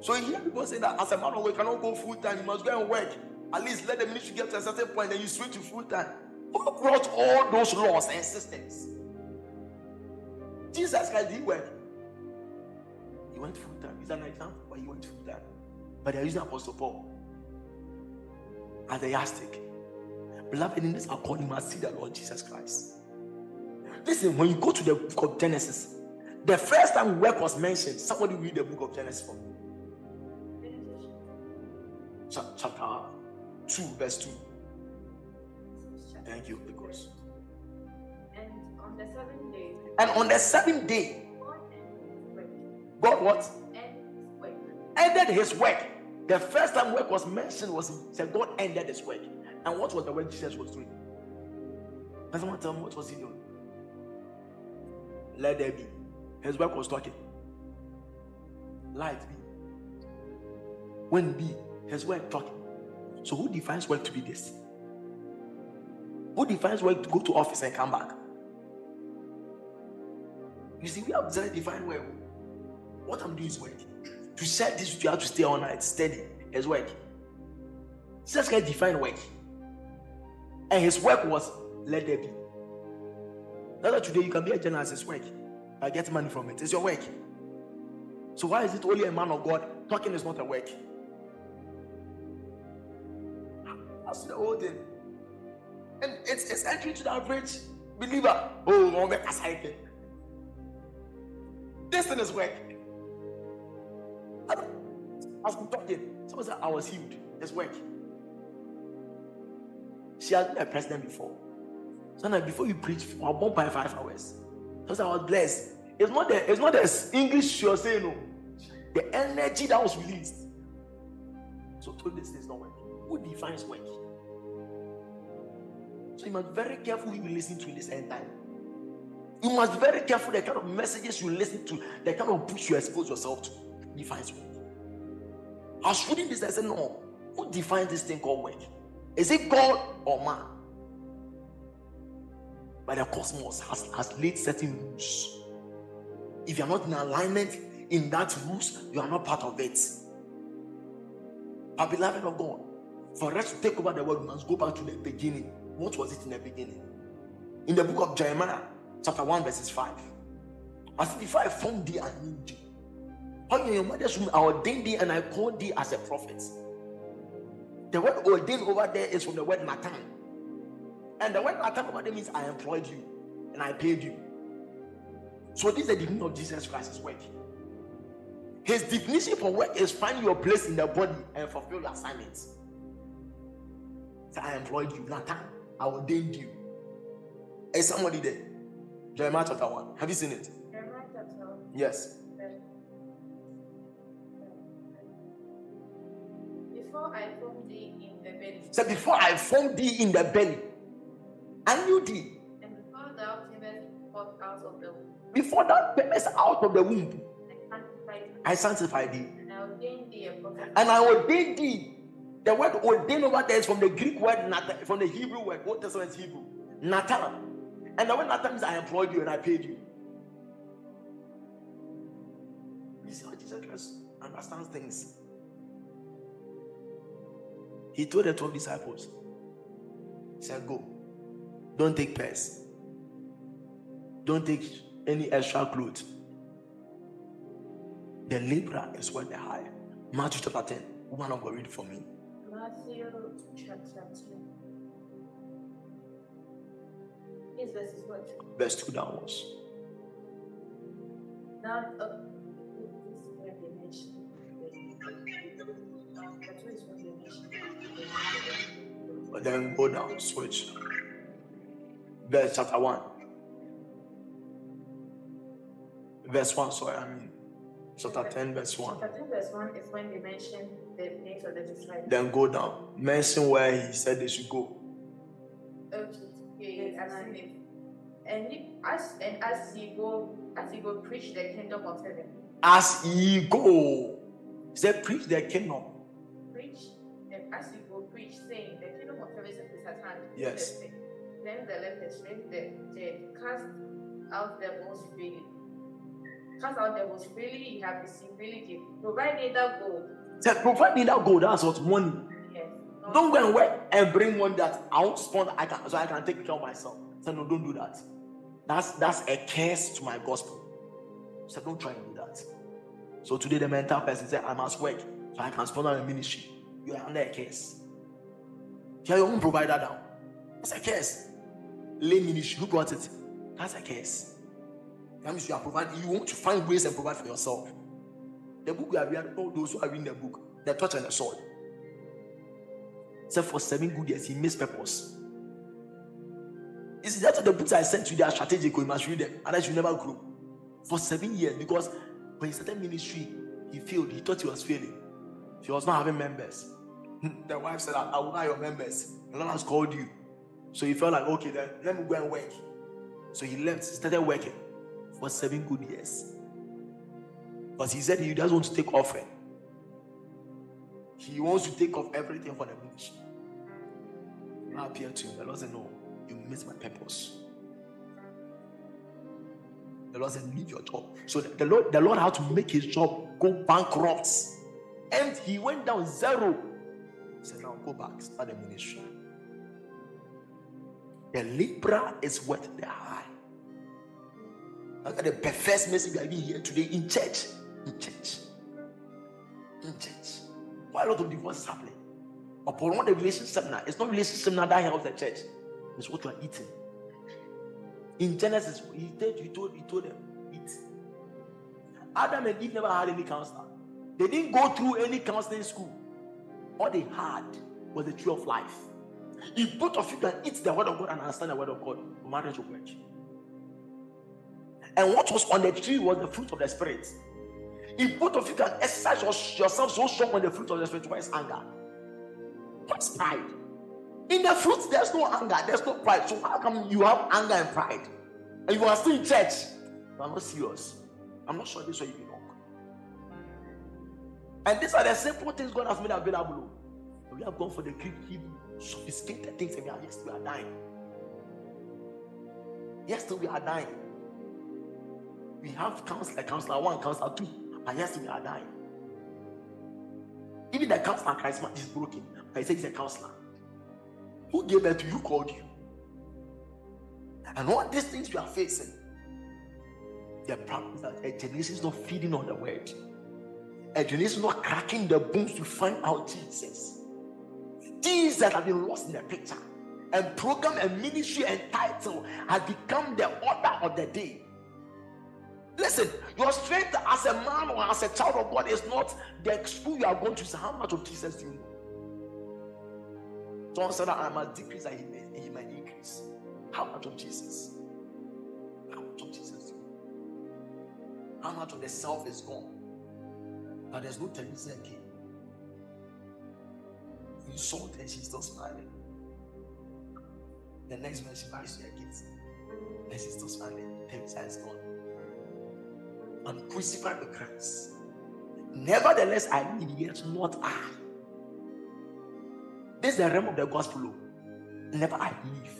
So you hear people say that as a man of God, you cannot go full time, you must go and work. At least let the ministry get to a certain point, then you switch to full time. Who brought all those laws and systems? Jesus Christ did work. He went full time. Is an example why he went full time. But they're using Apostle Paul as the yardstick. Beloved, in this according, you must see the Lord Jesus Christ. Listen, when you go to the book of Genesis, the first time work was mentioned, somebody read the book of Genesis for me. Cha- Chapter 2, verse 2. Thank you, because. And on the seventh day, And on the seventh day, God what? Ended his work. The first time work was mentioned was said God ended his work. And what was the work Jesus was doing? Does someone tell me what was he doing? Let there be. His work was talking. Light be. When be, his work talking. So who defines work to be this? Who defines work to go to office and come back? You see, we have defined work. What I'm doing is work. To set this, you have to stay all night, steady. Is work. Jesus Christ define work. And his work was let there be. That's why today you can be a journalist, it's work. I get money from it. It's your work. So why is it only a man of God talking is not a work? That's the whole thing. And it's, it's entry to the average believer. Oh, make a cycle. This thing is work. I'm talking, someone said I was healed. It's work. She has been a president before. So now before you preach, I'll bump by five hours. Because I was blessed. It's not the it's not the English you're saying no. The energy that was released. So told this is not work. Who defines work? So you must be very careful who you listen to in this end time. You must be very careful the kind of messages you listen to, the kind of books you expose yourself to. Defines work. I was reading this, I said, No, who defines this thing called work? Is it God or man? But the cosmos has, has laid certain rules. If you are not in alignment in that rules, you are not part of it. But beloved of God, for us to take over the world, we must go back to the beginning. What was it in the beginning? In the book of Jeremiah, chapter 1, verses 5. I said, Before I formed thee, I knew thee. I ordained thee and I called thee as a prophet. The word ordained over there is from the word Matan. And the word Matan over there means I employed you and I paid you. So this is the definition of Jesus Christ's work. His definition for work is find your place in the body and fulfill your assignments. So I employed you, Nathan. I ordained you. Is somebody there? Jeremiah chapter 1. Have you seen it? Jeremiah chapter 1. Yes. In the belly, So before I formed thee in the belly, I knew thee. and before thou camest forth out of the womb, Before that camest out of the womb, I sanctified thee, I sanctified thee. and I ordained thee. And I ordained thee. The word ordained over there is from the Greek word Nathan, from the Hebrew word. Old Testament is Hebrew. Nathan. And the word Nathan means I employed you and I paid you. You see how Jesus Christ understands things. He told the 12 disciples, He said, Go. Don't take purse. Don't take any extra clothes. The laborer is what they hire. Matthew chapter 10. Woman of God, read for me. Matthew chapter 2. This verse is what? Verse 2 downwards. Now, uh, this is where But then go down, switch. Verse chapter 1. Verse 1, sorry, I mean chapter 10, verse 1. Chapter 10, verse 1 is when they mention the names of the disciples. Then go down. Mention where he said they should go. Okay, yes, and. And as and as you go, as you go preach the kingdom of heaven, As ye go. He said, preach the kingdom. As you go preach, saying the kingdom of heaven is at hand. Yes. the Then the lepers, then the dead, cast out devils freely. cast out devils freely you have received, freely give. Provide neither gold. Say, provide me that gold. That's what money. Yes. Don't go and work and bring one that I won't. I can so I can take care of myself. So no, don't do that. That's that's a curse to my gospel. So don't try and do that. So today the mental person said, I must work so I can sponsor a ministry. You are under a curse. You are your own provider now. It's a curse. Lay ministry. Who brought it? That's a curse. That means you are providing. You want to find ways and provide for yourself. The book we are reading, all those who are reading the book, the touch and the sword. Except for seven good years, he missed purpose. That's what the books I sent you, they are strategic. You must read them, otherwise you never grow. For seven years, because when he started ministry, he failed. He thought he was failing. He was not having members. the wife said, I will not your members. The Lord has called you. So he felt like, okay, then let me go and work. So he left, started working for seven good years. Because he said he doesn't want to take offering. He wants to take off everything for the ministry. I appear to him. The Lord said, No, you missed my purpose. The Lord said, Leave your job. So the, the Lord, the Lord had to make his job go bankrupt. And he went down zero. He said, Now go back, start the ministry. The Libra is worth the high. Look at the perverse message are being here today in church. In church. In church. Why a lot of divorce is happening? Upon what the relationship seminar, it's not relationship seminar that helps the church. It's what you are eating. In Genesis, he told, he told, he told them, eat. Adam and Eve never had any counselor. They didn't go through any counseling school. All they had was the tree of life. If both of you can eat the word of God and understand the word of God, marriage will work. And what was on the tree was the fruit of the spirit. If both of you can exercise your- yourself so strong on the fruit of the spirit, where is anger? What's pride? In the fruit, there's no anger, there's no pride. So how come you have anger and pride? And you are still in church? Are not serious. I'm not sure this is where you. And these are the simple things God has made available. oh. We have gone for the Greek, Hebrew, sophisticated things, and we are yes, we are dying. Yes, still we are dying. We have counselor, counselor one, counselor two, and yes, we are dying. Even the counselor charisma is broken. He said he's a counselor. Who gave that to you? Called you? And all these things we are facing, the problem is that a generation is not feeding on the word. A generation is not cracking the bones to find out Jesus. Things that have been lost in the picture. And program and ministry and title has become the order of the day. Listen, your strength as a man or as a child of God is not the school you are going to. Say, how much of Jesus do you know? John said that I must decrease and he may, he may increase. How much of Jesus? How much of Jesus you? How much of the self is gone? But there's no Teresa again. You saw her, she's still smiling. The next one she you a gift. And she's still smiling. Teresa is gone. I'm crucified with Christ. Nevertheless, I live, yet not I. This is the realm of the gospel. Never I live.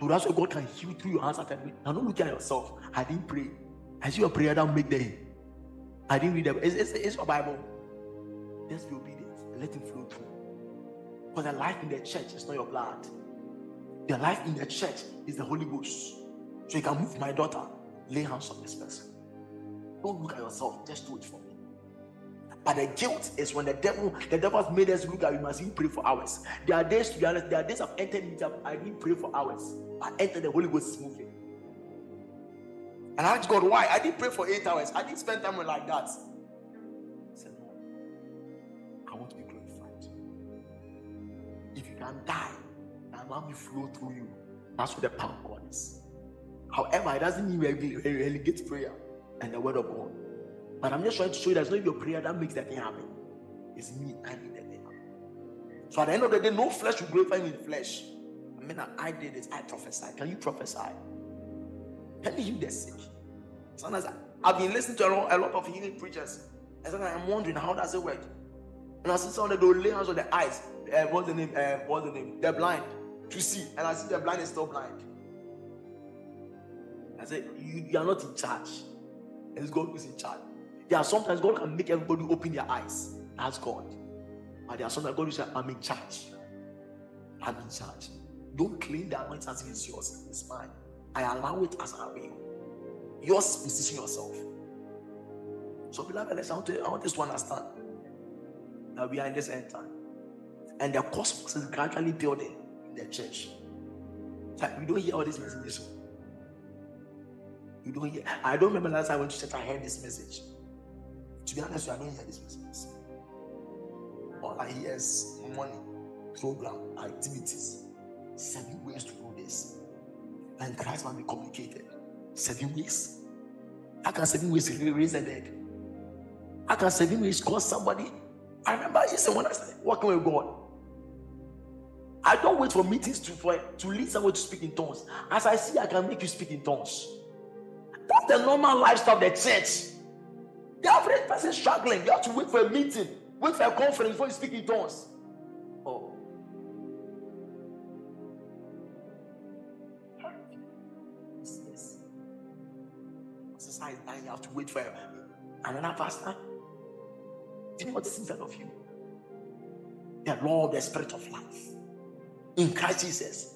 So that's why God can heal through your me. Now, don't look at yourself. I didn't pray. I see your prayer that make them. I didn't read them. It's, it's, it's your Bible. Just be obedient. and Let Him flow through. Because the life in the church is not your blood. The life in the church is the Holy Ghost. So you can move my daughter, lay hands on this person. Don't look at yourself, just do it for me. But the guilt is when the devil, the devil has made us look at we must even pray for hours. There are days, to be honest, there are days I've entered meetup, I didn't pray for hours. I entered the Holy Ghost is moving. And I asked God why. I didn't pray for eight hours. I didn't spend time like that. I said, No. I want to be glorified. If you can die, and allow me flow through you. That's what the power of God is. However, it doesn't mean we rele- we relegate prayer and the word of God. But I'm just trying to show you that it's not your prayer that makes that thing happen. It's me, I make that thing happen. So at the end of the day, no flesh will glorify me in flesh. I mean, I did it, I prophesy. Can you prophesy? You heal the sick? Sometimes I've been listening to a lot, of healing preachers. And sometimes I'm wondering, how does it work? And I see some of them, they'll lay hands on the eyes. Uh, what's the name? Uh, what's the name? They're blind to see. And I see the blind is still blind. I said, you, you are not in charge. It's God who's in charge. There are sometimes God can make everybody open their eyes. That's God. But there are sometimes God will say, I'm in charge. I'm in charge. Don't claim the anointing as if it's yours. It's mine. I allow it as I will. Yours, position yourself. So, beloved, I, want to, I want us to understand that we are in this end time. And the cosmos is gradually building in the church. Like, we don't hear all these messages. You don't hear. I don't remember last time I went to church, I heard this message. To be honest, I don't hear this message. All I hear is money, program, activities. Seven ways to do this. And Christ must be communicated. Seven ways. How can seven ways raise the dead? How can seven ways cause somebody? I remember you said when I started working with God. I don't wait for meetings to for, to lead someone to speak in tongues. As I see, I can make you speak in tongues. That's the normal lifestyle of the church. The average person struggling, you have to wait for a meeting, wait for a conference before you speak in tongues. You have to wait for another pastor. Do you what is inside of you? The of the spirit of life in Christ Jesus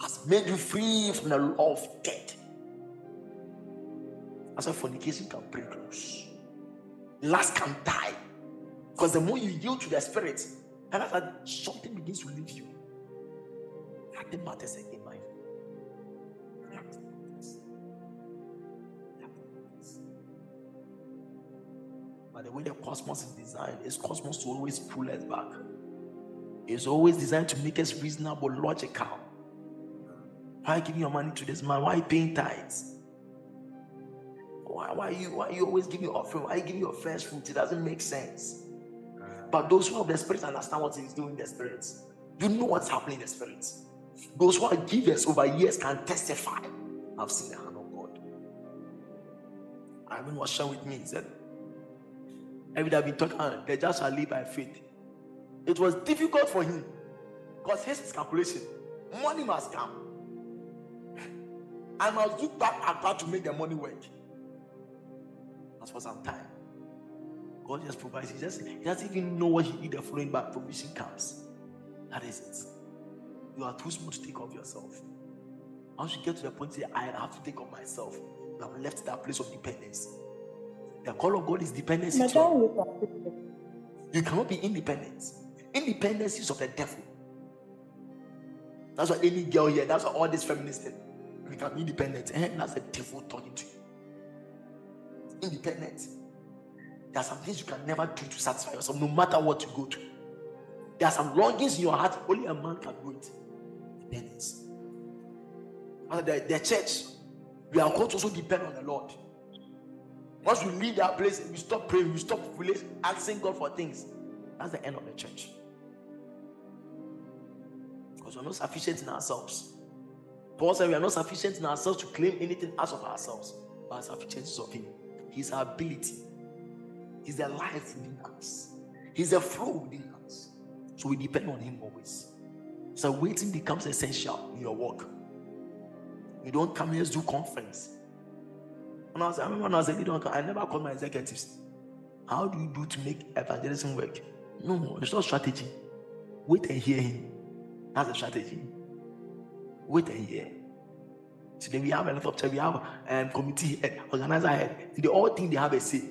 has made you free from the law of death. As a fornication can bring close. Last can die. Because the more you yield to the spirit, and something begins to leave you. Nothing matters again, my The way the cosmos is designed is cosmos to always pull us back. It's always designed to make us reasonable, logical. Why giving your money to this man? Why paying tithes? Why, why you why you always giving offering? Why you giving your first fruit? It doesn't make sense. But those who have the spirit understand what he's doing in the spirit. You know what's happening in the spirit. Those who are givers over years can testify. I've seen the hand of God. Ivan was sharing with me. He said, Day would have been taught, talking, they just shall live by faith. It was difficult for him because his calculation money must come. I must do back and back to make the money work. That's for some time. God just provides. He just he doesn't even know what he need the following back provision comes. That is it. You are too small to take of yourself. Once you get to the point where I have to take of myself, you have left that place of dependence. The call of God is dependency. You cannot be independent. Independence is of the devil. That's what any girl here, that's what all these feminists think. We can be independent. And eh, that's the devil talking to you. Independent. There are some things you can never do to satisfy yourself, no matter what you go to. There are some longings in your heart, only a man can do it. Dependence. The, the church, we are called to also depend on the Lord. Once we leave that place, we stop praying, we stop asking God for things. That's the end of the church. Because we're not sufficient in ourselves. Paul said we are not sufficient in ourselves to claim anything as of ourselves, but our sufficiency of Him. His ability. He's the life within us. He's the flow within us. So we depend on Him always. So waiting becomes essential in your work. You don't come here to do conference. When I, was, I remember when I was a leader, I never called my executives. How do you do to make evangelism work? No, it's not strategy. Wait and hear him. That's a strategy. Wait and hear. Today we have a lot of church, we have um, committee head, organizer head. They all think they have a say.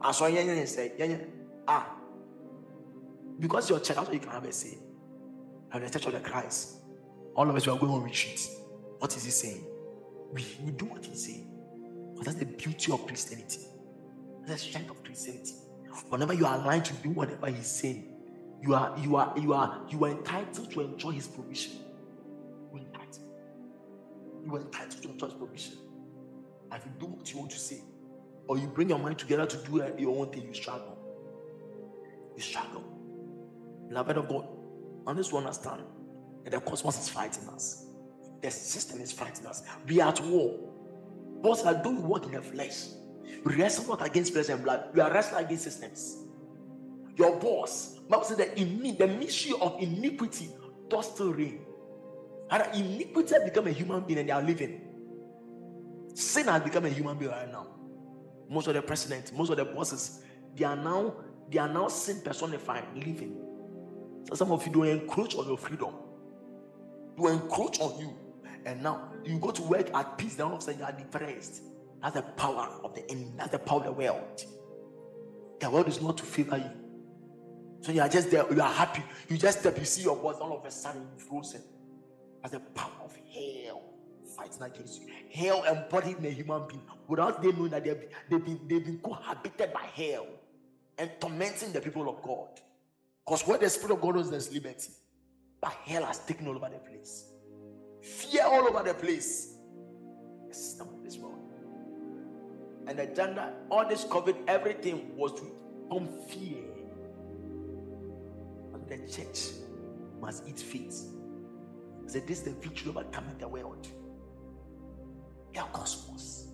I saw Yanyan say, Yanyan, ah, because your church, you can have a say. And the church of the Christ, all of us we are going on retreat. What is he saying? We, we do what he's say. But that's the beauty of Christianity. That's the strength of Christianity. Whenever you are aligned to do whatever he's saying, you are you are you are you are entitled to enjoy his provision. You are entitled. You are entitled to enjoy his provision. And if you do what you want to say, or you bring your mind together to do uh, your own thing, you struggle. You struggle. Beloved of God, on this one understand that the cosmos is fighting us. The system is fighting us. We are at war. Both are doing work in the flesh. We wrestle not against flesh and blood. We are wrestling against systems. Your boss, Bible said that in the mystery of iniquity does still reign. And iniquity has become a human being and they are living. Sin has become a human being right now. Most of the presidents, most of the bosses, they are now they are now sin personified, living. So some of you don't encroach on your freedom. You encroach on you. And now you go to work at peace, then all of a sudden you are depressed. That's the power of the enemy. That's the power of the world. The world is not to favor you. So you are just there, you are happy. You just step, you see your boss, all of a sudden you frozen. That's the power of hell fighting against you. Hell embodied in a human being without them knowing that they've, they've, been, they've been cohabited by hell and tormenting the people of God. Because where the Spirit of God is, there's liberty. But hell has taken all over the place. Fear all over the place. The system of this world. And the agenda, all this COVID, everything was to come fear. And the church must eat faith. Said this is the victory overcoming the world. Their cosmos.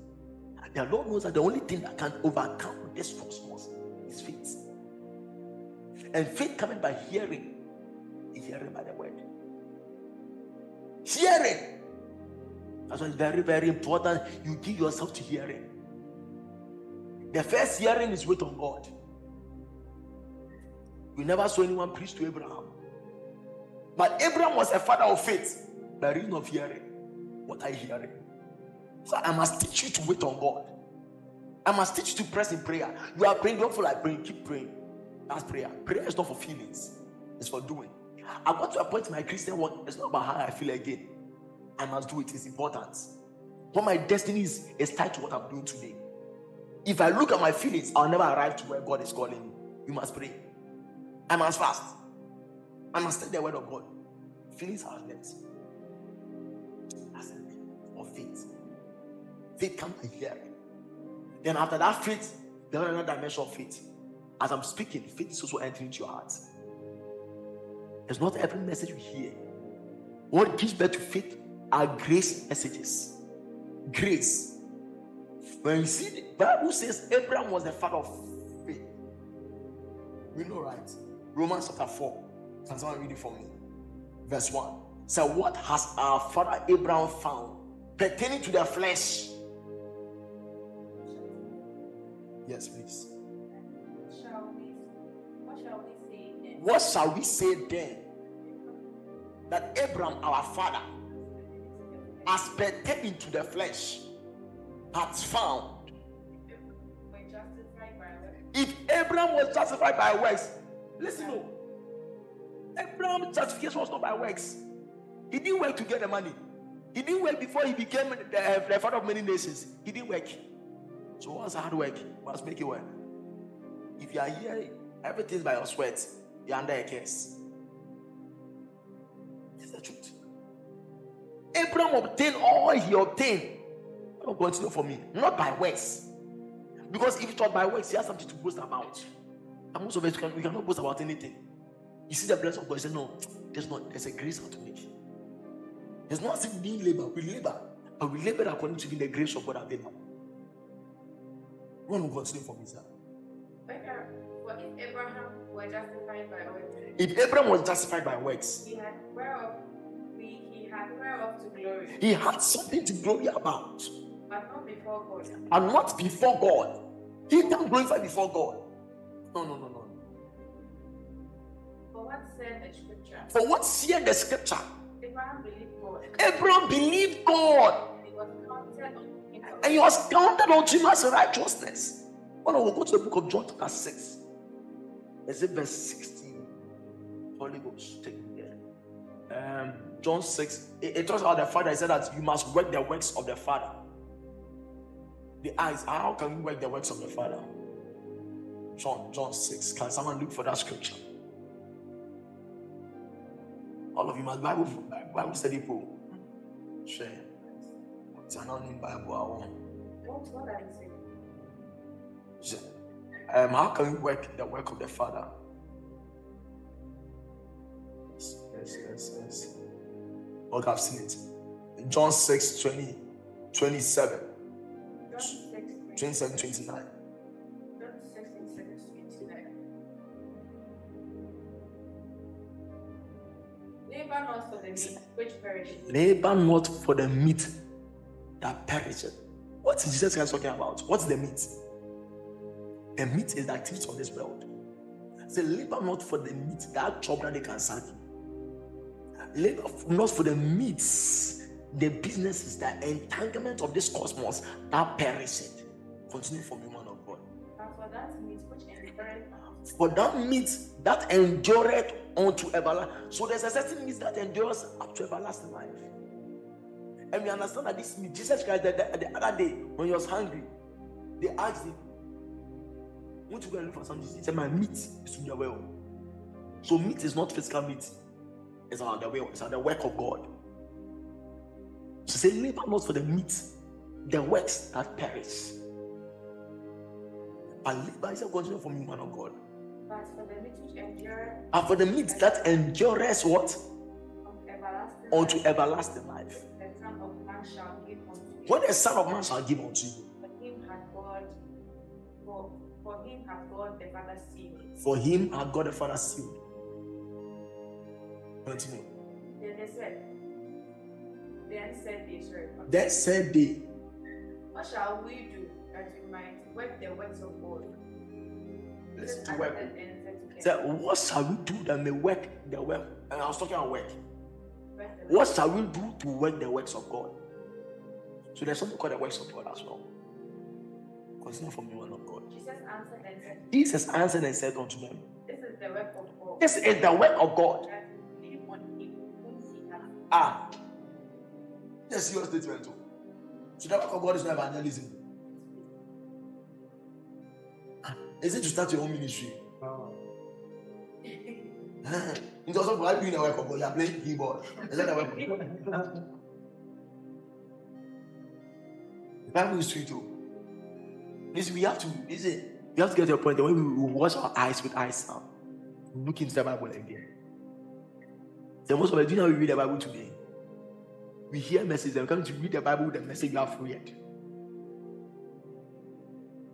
The Lord knows that the only thing that can overcome this cosmos is faith. And faith coming by hearing, is hearing by the word. Hearing. That's why it's very, very important. You give yourself to hearing. The first hearing is wait on God. We never saw anyone preach to Abraham. But Abraham was a father of faith by reason of hearing. What you hearing? So I must teach you to wait on God. I must teach you to press in prayer. You are praying, don't feel like praying, keep praying. That's prayer. Prayer is not for feelings, it's for doing. I got to a point in my Christian work, it's not about how I feel again. I must do it, it's important. What my destiny is, is tied to what I'm doing today. If I look at my feelings, I'll never arrive to where God is calling me. You must pray. I must fast. I must study the word of God. Feelings are left. That's it. Or faith. Faith comes by hearing. Then after that faith, there another dimension of faith. As I'm speaking, faith is also entering into your heart. It's not every message we hear. What gives birth to faith are grace messages. Grace. When you see the Bible says Abraham was the father of faith. We know, right? Romans chapter 4. Can someone read it for me? Verse 1. So, what has our father Abraham found pertaining to the flesh? Yes, please. What shall we say then? That Abraham, our father, as pertaining to the flesh, has found. If Abraham was justified by works, listen, no. Abraham's justification was not by works. He didn't work to get the money. He didn't work before he became the, uh, the father of many nations. He didn't work. So what's hard work? Make it work. If you are here, everything's by your sweat. You're under a curse. It's the truth. Abraham obtained all he obtained. Don't continue for me. Not by works. Because if it's not by works, he has something to boast about. And most of us, can, we cannot boast about anything. You see the blessing of God, you say, no, there's not, there's a grace how to make. There's not as we labor, we labor, but we labor according to the grace of God available. One will continue for me, sir. For if Abraham were justified by works, If Abraham was justified by works, he had whereof we he had whereof to glory, he had something to glory about, but not before God. and not before God. He can't glorify before God. No, no, no, no. For what said the scripture? For what said the scripture? Abraham believed God. Abraham believed God, It was counted on him. and he was counted on him as righteousness. When I will go to the book of John, chapter 6, is it verse 16? Holy Ghost, take me there. Um, John 6, it, it talks about the Father. He said that you must work the works of the Father. The eyes, how can we work the works of the Father? John, John 6. Can someone look for that scripture? All of you must Bible, Bible study pro. Share. It's an Bible. I want. What, what are you saying? Um, how can we work the work of the Father? Yes, yes, yes, yes. Lord, I've seen it. In John 6 20, 27, John 6, 27, 29. John 6, 27, 29. Labor not for the meat which perishes, Labor not for the meat that perisheth, What is Jesus Christ talking about? What's the meat? The meat is the activity of this world. Say, labor not for the meat, that job that they can serve you. Labor not for the meats, the businesses, the entanglement of this cosmos that perishes. Continue for me, man of God. And for that meat which endureth For that meat that endureth unto everlasting. So there's a certain meat that endures up to everlasting life. And we understand that this meat, Jesus Christ, the, the, the other day when he was hungry, they asked him, Want to go and look for something? He said, My meat is the well. So meat is not physical meat, it's on the well, it's on the work of God. So say, labor not for the meat, the works that perish. But labor is a continue for me, man of God. but for the meat which endureth And for the meat that endures what? unto everlasting Unto life, everlasting life. the Son of Man shall give unto you. What the Son of Man shall give unto you. Him hath God the Father sealed. For him had God the Father sealed. Continue. Then they said, then said they, sorry, Then said they, what shall we do that we might work the works of God? Jesus to work. answered and said to them, said, What shall we do that may work the work? And I was talking about. "Work What shall we do to work the works of God? So there's something called the works of God as well. Continue for me, one of God. Jesus answered and said, Jesus answered and said unto them, This is the work of God. This is the work of God. That we believe on him whom he hath sent." Ah, yes, your statement too. So the work of God is not evangelism. Ah, Is it to start your own ministry? Oh. It's also for doing the work of God. You are playing keyboard. Is that the work of God? The Bible is sweet too. Listen, we have to listen. We have to get to a point where we will wash our eyes with eyes now. Look into the Bible again. The most of us, do you know we read the Bible today? We hear messages and we come to read the Bible with the message you have read.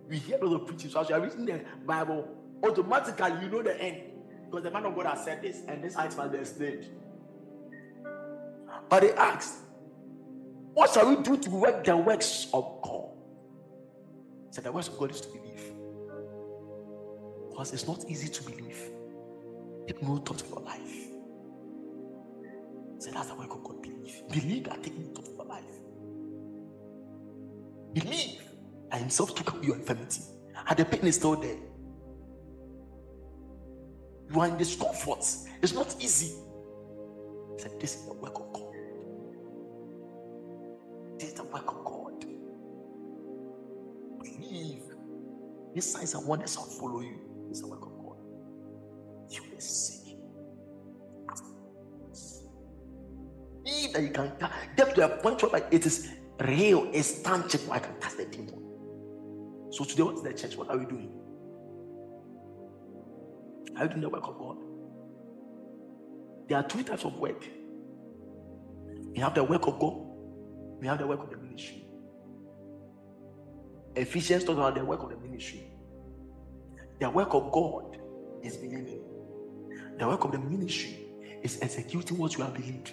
We hear a lot of preaching. So as you are reading the Bible, automatically you know the end. Because the man of God has said this, and this item must be explained. But they asked, What shall we do to work the works of God? The works of God is to believe. Because it's not easy to believe. Take no thought of your life. Said, That's the work of God. Believe. Believe that take no thought of your life. Believe that Himself took up your infirmity. And the pain is still there. You are in discomfort. It's not easy. Said, This is the work of God. These signs and wonders shall follow you. Is the work of God. You will see. Believe that you can get to a point where it is real, it's tangible. I can touch the demon. So today, what is the church? What are we doing? Are you doing the work of God? There are two types of work. We have the work of God. We have the work of the ministry. Ephesians talks about the work of the ministry. The work of God is believing. The work of the ministry is executing what you have believed.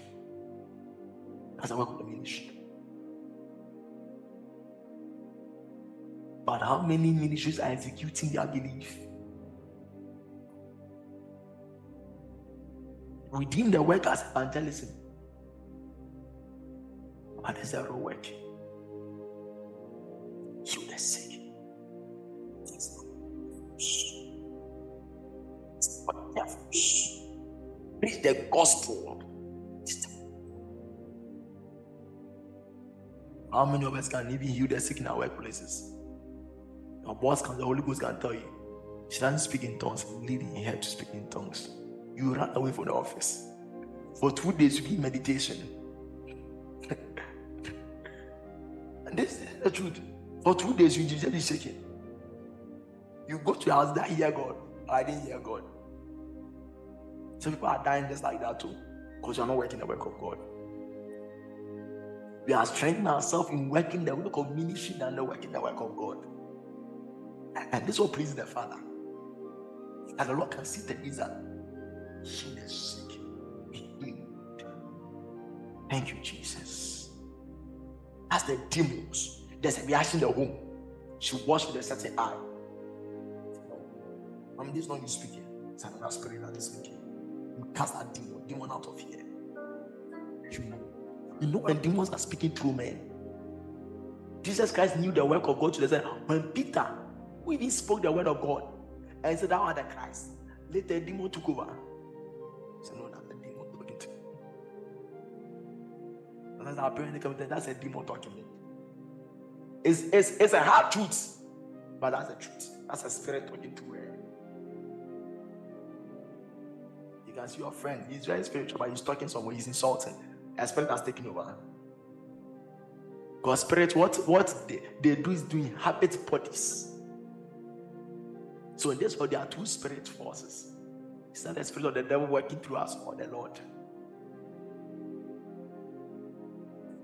That's the work of the ministry. But how many ministries are executing their belief? Redeem the work as evangelism. But it's zero work. The. Preach the gospel. How many of us can even heal the sick in our workplaces? Our boss can, the Holy Ghost can tell you. She doesn't speak in tongues, leading her to speak in tongues. You run away from the office. For two days, you give meditation. and this is the truth. For two days, you just be shaking. You go to your house, that hear God. I didn't hear God. Some people are dying just like that too, because you're not working the work of God. We are strengthening ourselves in working the work of ministry than the working the work of God. And this will please the Father. And the Lord can see the desert. Heal the sick. Thank you, Jesus. That's the demons. There's a reaction in the home. She watched with a certain eye. I mean, this is not you speaking. It's another spirit that is speaking. You cast that demon, demon out of here. You know, you know when demons are speaking through men. Jesus Christ knew the work of God to the when Peter, who even spoke the word of God, and said, Thou art the Christ. Later, the demon took over. He said, No, that's the demon talking to me. And that's our parent come that's a demon talking to me. It's, it's, it's a hard truth, but that's the truth. That's a spirit talking to her. You can see your friend, he's very spiritual, but he's talking somewhere, he's insulting. A spirit has taken over. God's spirit, what, what they, they do is to inhabit bodies. So in this world, there are two spirit forces. It's not the spirit of the devil working through us or the Lord.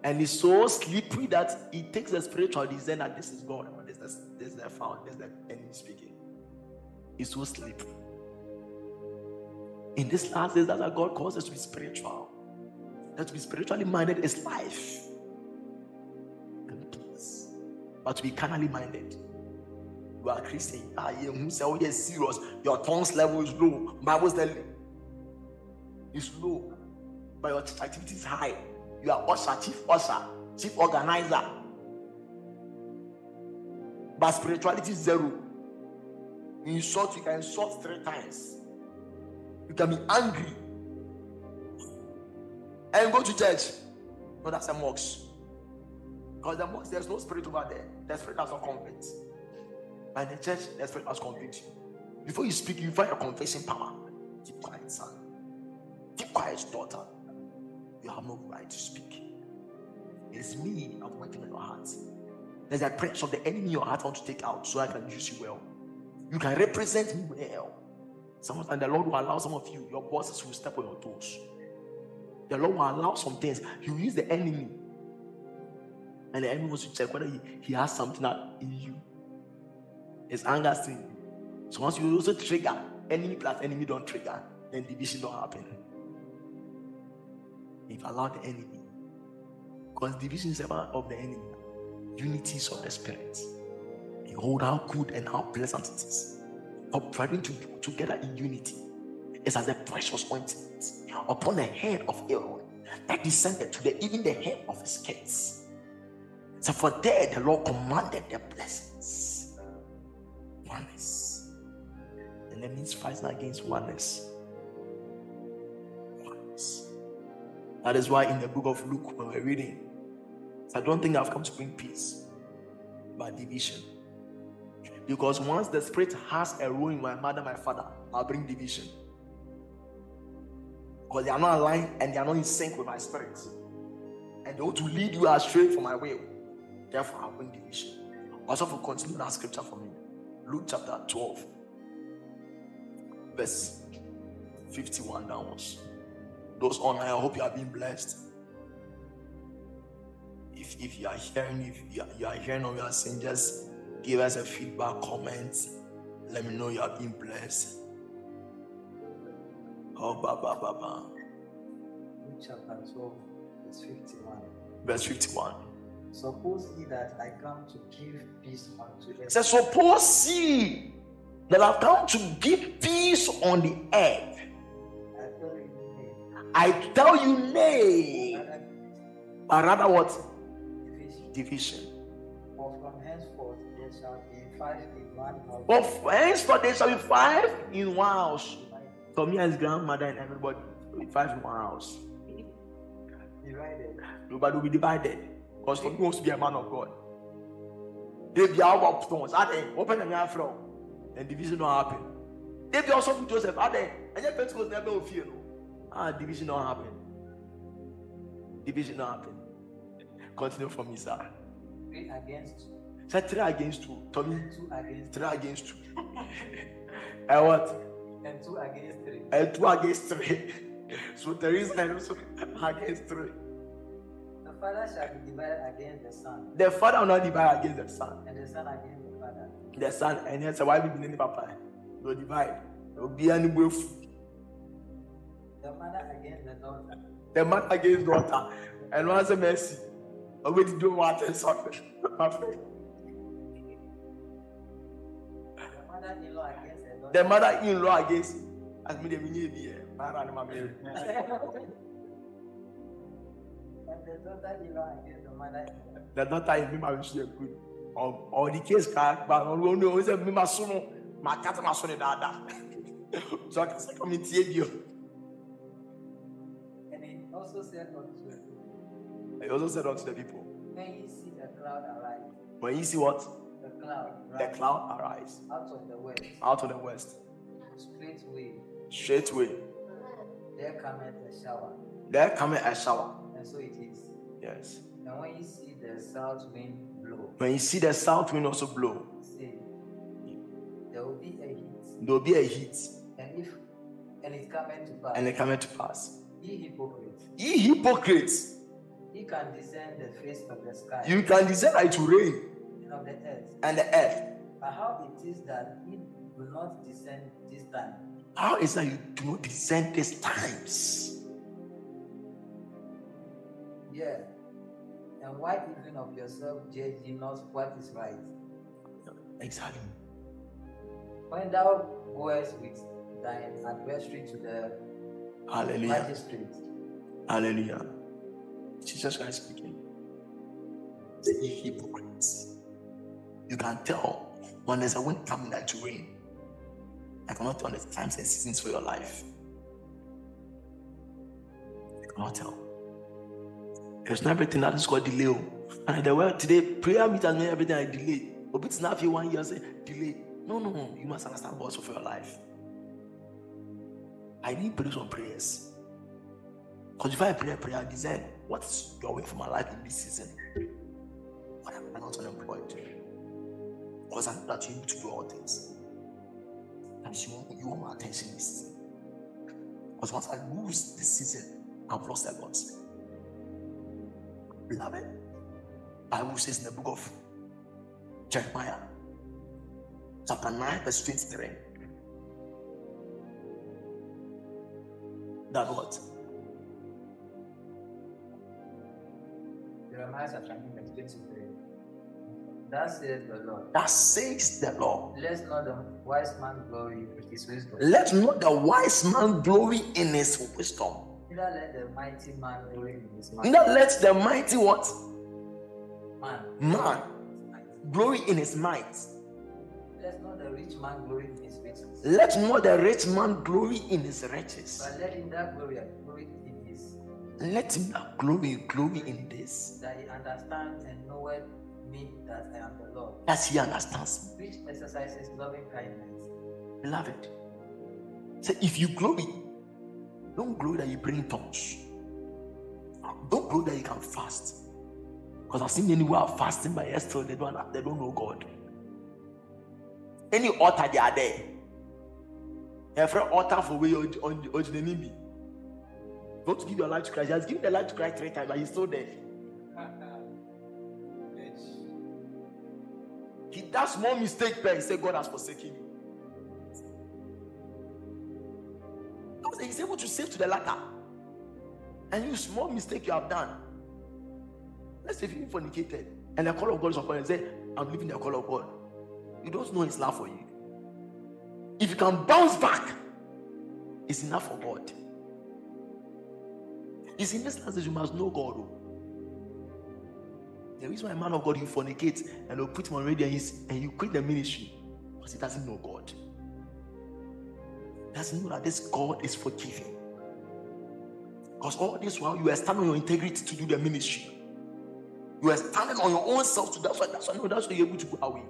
And it's so slippery that he takes the spiritual design that this is God or this is this is the found, this is the enemy speaking. It's so slippery. In this last days, that's why God calls us to be spiritual. That to be spiritually minded is life and peace. But to be carnally minded, you are Christian. Ah, yeah, who say, oh, yes, serious. Your tongue's level is low. Bible's telling it's low, but your activity is high. You are usher, chief usher, chief organizer. But spirituality is zero. You insult, you can insult three times. You can be angry and go to church. No, that's a mosque. Because the mosque, there's no spirit over there. The spirit does not convict. But in the church, the spirit has convict you. Before you speak, you find your confessing power. Keep quiet, son. Keep quiet, daughter. You have no right to speak. It's me I'm working in your heart. There's a pressure of the enemy your heart I want to take out so I can use you well. You can represent me well. Some, and the Lord will allow some of you, your bosses will step on your toes. The Lord will allow some things. Will use the enemy. And the enemy wants to check whether he, he has something that in you. It's anger sin. So once you also trigger, enemy plus enemy don't trigger, then division don't happen. If allow the enemy, because division is ever of the enemy, unity is of the spirit. Behold how good and how pleasant it is. Operating to, together in unity is as a precious ointment upon the head of Aaron that descended to the even the head of his kids. So for there the Lord commanded their blessings. Oneness. And that means fighting against. Oneness. That is why in the book of Luke, when we're reading, I don't think I've come to bring peace, but division. Because once the spirit has a role in my mother, my father, I'll bring division. Because they are not aligned and they are not in sync with my spirit. And they want to lead you astray from my will. Therefore, I'll bring division. Also, for continue that scripture for me. Luke chapter 12, verse 51 downwards. Those online, I hope you are being blessed. If, if you are hearing, if you are, you are hearing or you are saying, just give us a feedback, comment. Let me know you are being blessed. Oh, ba, ba, ba, ba. Luke chapter 12, verse 51. Verse 51. Suppose ye that I come to give peace unto earth. Suppose ye that I've come to give peace on the earth. I tell you, nay. I tell you, nay. Rather But rather what? division. Division. For from henceforth there shall be five in one house. But henceforth there shall be five in one house. For me as grandmother and everybody. Five in one house. Divided. Nobody will be divided. Because Tommy wants to be a man of God. They be out of stones. Are they? Open your from. And division will happen. They be also Joseph. Are they? And your Pentecost never will fear. No. Ah, division don't happen. Division don't happen. Continue for me, sir. Three against two. Say three against two. Tommy, Two against three against two. and what? and two against three. And two against three. so there is also against three. The father shall be divided against the son, The father will not divide against the son. and the son against the father. The son, and said, Why be the papa? No divide. No be any way. The mother against the daughter. The man against daughter. And one say mercy. already doing what is something. My friend. The mother-in-law against her daughter. The mother-in-law against as me the mini be here. Mara ni mama here. And the daughter-in-law against the mother-in-law. The daughter is me my wish good. Or or the case car, but on one no say me maso no, ma cat maso ne dada. So I can say come in tie bio. Also said unto her, I also said unto the people, When you see the cloud arise, when you see what the cloud the cloud arise out of the west, out of the west, straightway straightway there cometh a shower. there cometh a shower. And so it is. Yes. And when you see the south wind blow, When you see the south wind also blow, say, there will be a heat. there will be a heat, And if and it cometh to pass, and it cometh to pass. Ye hypocrites, Ye hypocrites, ye can discern the face of the sky you can desire it to rain and of the earth. and the earth. But how it is that ye do not discern this time? How is that you do not discern these times? Yeah. And why even of yourself judge ye not what is right? Exactly. When thou goest with thine adversary to the Hallelujah. Hallelujah. Jesus Christ speaking. Ye hypocrites. You can tell when there's a wind coming that to rain. I cannot tell the times and seasons for your life. You cannot tell. There's not everything that is called delay. oh. And the word today, prayer meetings mean everything I delay. But it's not you one year say delay. No, no, no. You must understand what's for your life. I need praise on prayers. Because if I pray a prayer, I design what's way for my life in this season. Why am I not unemployed? Because I'm not need to do all things. And you want, you want my attention this. Because once I lose this season, I've lost a lot. Beloved, Bible says in the book of Jeremiah, chapter 9, verse 23. That what? Jeremiah chapter 9, verse 23. Thus says the Lord, That says the Lord. let not the wise man glory in his wisdom, Let not the wise man glory in his wisdom. neither let the mighty man glory in his might. Neither let the mighty what? Man, Man. Glory in his might. Let not the rich man glory in his riches, Let not the rich man glory in his riches. but let him that glory glory in his, Let him that glory glory in this. that he understands and knoweth me that I am the Lord, As he understands. which exercises loving kindness, Beloved. Say if you glory, don't glory that you pray in tongues. Don't glory that you can fast. Because I've seen many who are fasting, but yet still they don't they don't know God. Any altar they are there. Every altar for you're on the enemy. Don't give your life to Christ. He has given the life to Christ three times, but he's still there. He does small mistake, but he said God has forsaken you. Because he's able to save to the latter. And you small mistake you have done. Let's say if you fornicated and the call of God is upon you, say, I'm living the call of God. You don't know his love for you. If you can bounce back, it's enough for God. It's in this instance you must know God. oh. The reason why a man of God you fornicate and you put him on radio and you quit the ministry because he doesn't know God. He doesn't know that this God is forgiving. Because all this while you are standing on your integrity to do the ministry. You are standing on your own self to that's why that's why no, that's why you're able to go away.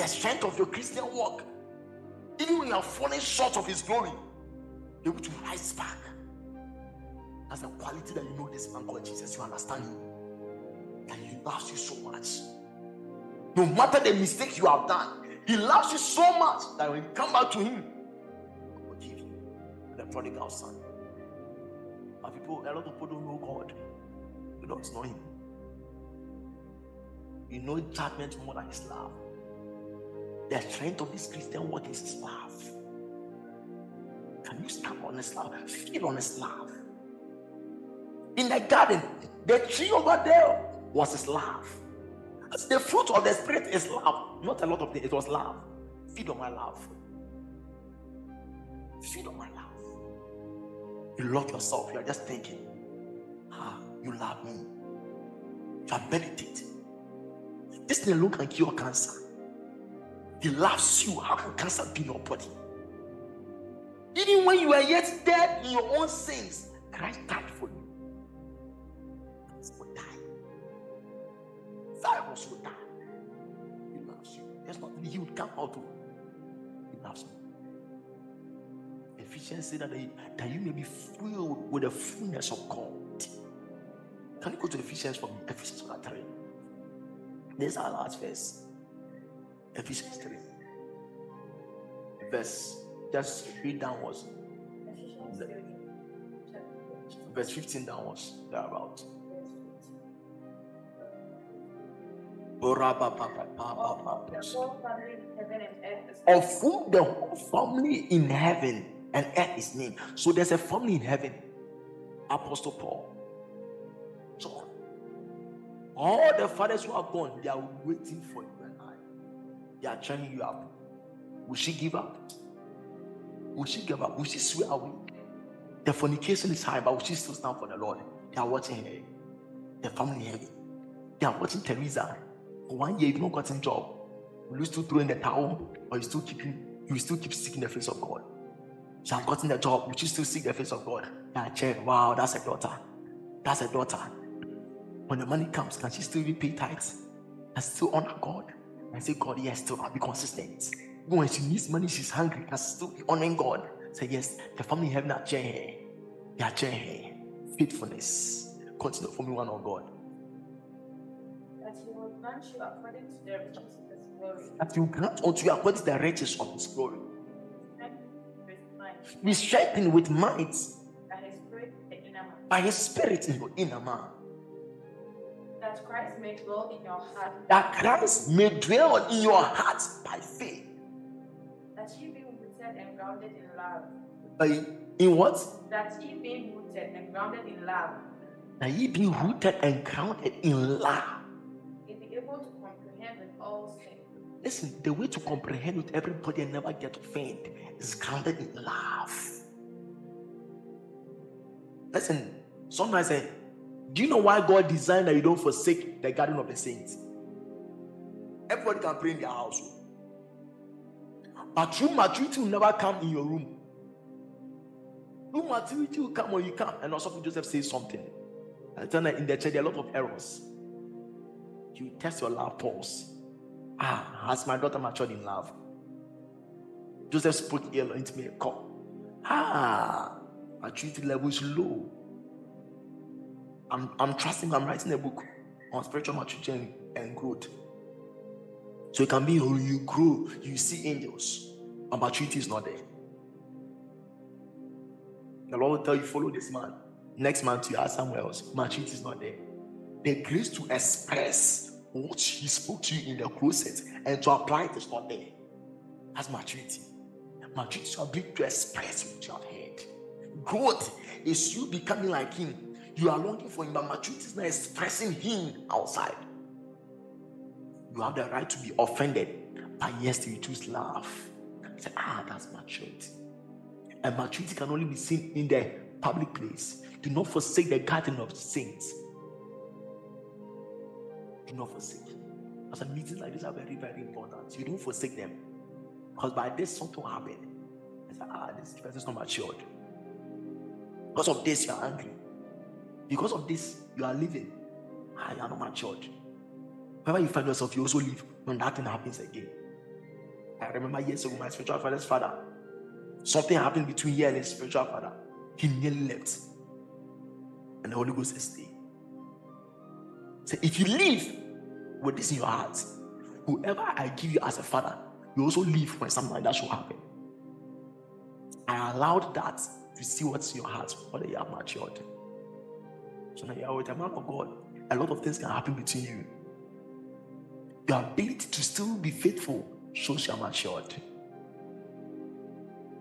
The strength of your Christian walk, even when you are falling short of his glory, you're able to rise back. That's the quality that you know this man called Jesus. You understand him. That he loves you so much. No matter the mistakes you have done, he loves you so much that when you come back to him, forgive you. The prodigal son. But people, a lot of people don't know God. You don't know him. You know judgment more than his love. The strength of this Christian work is his love. Can you stand on his love? Feel on his love. In the garden, The tree over there was his love. The fruit of the spirit is love. Not a lot of things, it was love. Feed on my love. Feed on my love. You love yourself. You are just thinking, ah, you love me. You are meditating. This alone can cure cancer. He loves you. How can cancer be your body? Even when you are yet dead in your own sins, Christ died for you. Christ will die. Cyrus will die. He loves you. There's nothing he would come out to. He loves you. Ephesians said that, that you may be filled with the fullness of God. Can you go to Ephesians for me? Ephesians 3. This is our last verse. Ephesians 3. Verse, just read downwards. Ephesians 3, chapter Verse 15 downwards. Thereabout. Of whom the whole family in heaven and earth is named. So there's a family in heaven. Apostle Paul. John. All the fathers who are gone, they are waiting for you. They are cheering you up. Will she give up? Will she give up? Will she swear away? The fornication is high, but will she still stand for the Lord? They are watching her. The family in heaven. They are watching Teresa. For One year you've not gotten a job. Will you still throw in the towel? Or you still keeping you still keep seeking the face of God? She has gotten the job, will you still seek the face of God? Yeah, check. Wow, that's a daughter. That's a daughter. When the money comes, can she still repay tithes? And still honor God? And say, God, yes, still I'll be consistent. Even when she needs money, she's hungry, can still be honoring God. Say, yes, the family are cheering her. They are her. Faithfulness. Continue for me, one of God. that he will grant you according to the riches of his glory. That you grant unto you according to the riches of his glory. Be strengthened with might that his spirit the inner man. by his spirit in your inner man. That Christ may dwell in your heart, That Christ may dwell in your heart by faith. that ye be rooted and grounded in love, By in what? that ye be rooted and grounded in love, That ye be rooted and grounded in love. ye be able to comprehend with all saints Listen, the way to comprehend with everybody and never get offended is grounded in love. Listen, sometimes I say, do you know why God designed that you don't forsake the garden of the saints? Everybody can pray in their house. But true maturity will never come in your room. True maturity will come when you come. And also, Joseph says something. I tell you, in the church, there are a lot of errors. You test your love pulse. Ah, has my daughter matured in love? Joseph spoke ill into me. A call. Ah, maturity level is low. I'm, I'm trusting, I'm writing a book on spiritual maturity and, and growth. So it can be you grow, you see angels, and maturity is not there. The Lord will tell you, follow this man. Next month, you are somewhere else. Maturity is not there. The grace to express what he spoke to you in the closet and to apply it is not there. That's maturity. Maturity is your ability to express what you have heard. Growth is you becoming like him. You are longing for him, but maturity is not expressing him outside. You have the right to be offended, but yes, you choose love. Say, ah, that's maturity. And maturity can only be seen in the public place. Do not forsake the garden of saints. Do not forsake. As a meetings like this are very, very important. You don't forsake them. Because by this, something will happen. I say, ah, this person is not matured. Because of this, you are angry. Because of this, you are living. Ah, you are not matured. Whenever you find yourself, you also leave when that thing happens again. I remember years ago, my spiritual father's father. Something happened between here and his spiritual father. He nearly left. And the Holy Ghost said, Stay. Say, if you leave with this in your heart, whoever I give you as a father, you also leave when something like that should happen. I allowed that to see what's in your heart, whether you are matured. So now you are with a man of God. A lot of things can happen between you. Your ability to still be faithful shows you are matured.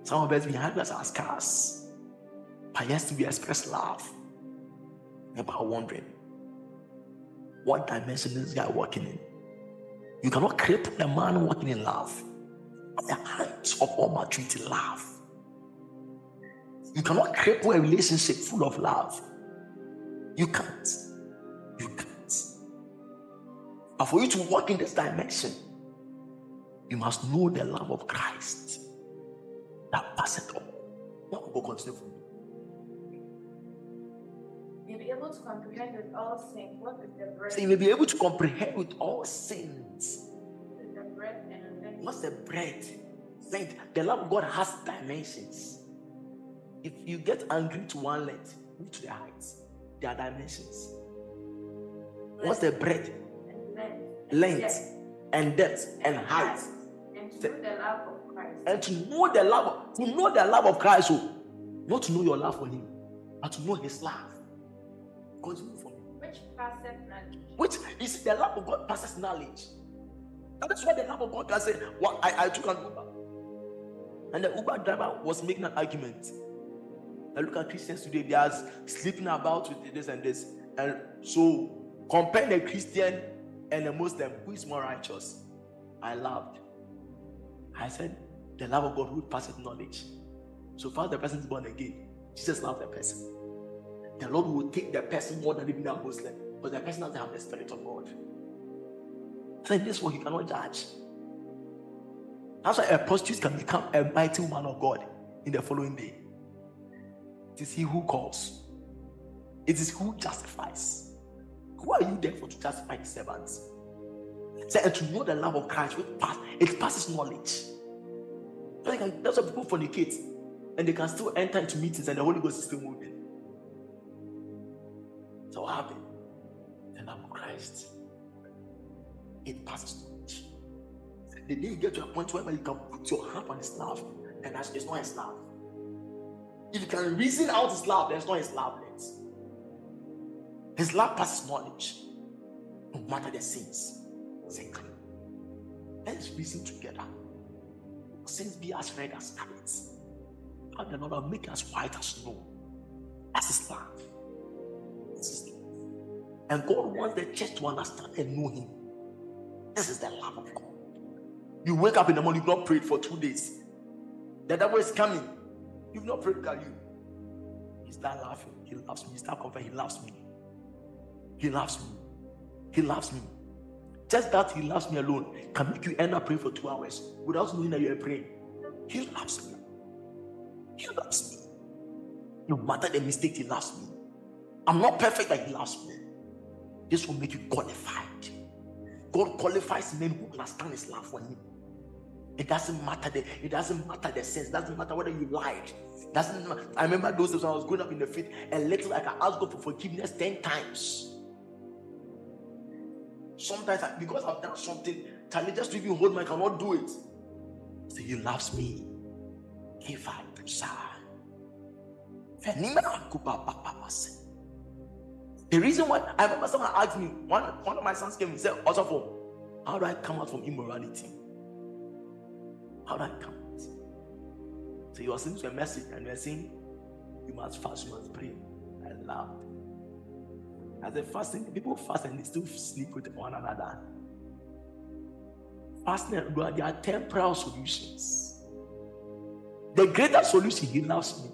Some of us behind us are scars. But yes, we express love. About wondering. what dimension is this guy walking in. You cannot cripple a man working in love. The height of all maturity, love. You cannot cripple a relationship full of love. You can't. You can't. But for you to walk in this dimension, you must know the love of Christ that passes all. Now go continue for me. You'll be able to comprehend with all things what is the breadth, So you may be able to comprehend with all sins. what is the breadth and What's the breadth? Length. The love of God has dimensions. If you get angry to one length, move to the heights. There are dimensions. What's the breadth, length, length, and depth, and height? and to know the love of Christ, And to know the love, to know the love of Christ, oh, not to know your love for Him, but to know His love. Continue for me. which passes knowledge, Which is the love of God passes knowledge. That is what the love of God can say. What I, I took an Uber. And the Uber driver was making an argument. I look at Christians today, they are sleeping about with this and this. And so compare the Christian and the Muslim, who is more righteous? I loved. I said, the love of God who passes knowledge. So far the person is born again, Jesus loved the person. The Lord will take the person more than even a Muslim, but the person doesn't have the spirit of God. So in this one, you cannot judge. That's why a prostitute can become a mighty woman of God in the following day. It is he who calls. It is who justifies. Who are you there for to justify servants? Say, and to know the love of Christ, which pass, it passes knowledge. That's why people fornicate and they can still enter into meetings and the Holy Ghost is still moving. So what happened? The love of Christ. It passes knowledge. The day you get to a point where you can put your hand on his love, and that's it's not his love. If you can reason out his love, then it's not his love. Yet. His love passes knowledge. No matter the sins. Clean. Let's reason together. Sins be as red as scarlet. And the Lord make us white as snow. That's his love. This is love. And God wants the church to understand and know him. This is the love of God. You wake up in the morning, you've not prayed for two days. The devil is coming. You've not prayed, can you? He start laughing. He loves me. He start confessing. He loves me. He loves me. He loves me. Just that he loves me alone can make you end up praying for two hours without knowing that you are praying. He loves me. He loves me. No matter the mistake, he loves me. I'm not perfect, but he loves me. This will make you qualified. God qualifies men who understand his love for him. It doesn't matter the it doesn't matter the sense, doesn't matter whether you lied. Doesn't Matter. I remember those days when I was growing up in the faith, and little like I asked God for forgiveness 10 times. Sometimes I, because I've done something, Charlie just to even hold my cannot do it. Say he loves me. If I. The reason why I remember someone asked me, one, one of my sons came and said, Also, how do I come out from immorality? How do I out? So you are listening a message and you are saying, You must fast, you must pray. I laughed. As a fasting, people fast and they still sleep with one another. Fasting, uh, there are temporal solutions. The greater solution, He loves me.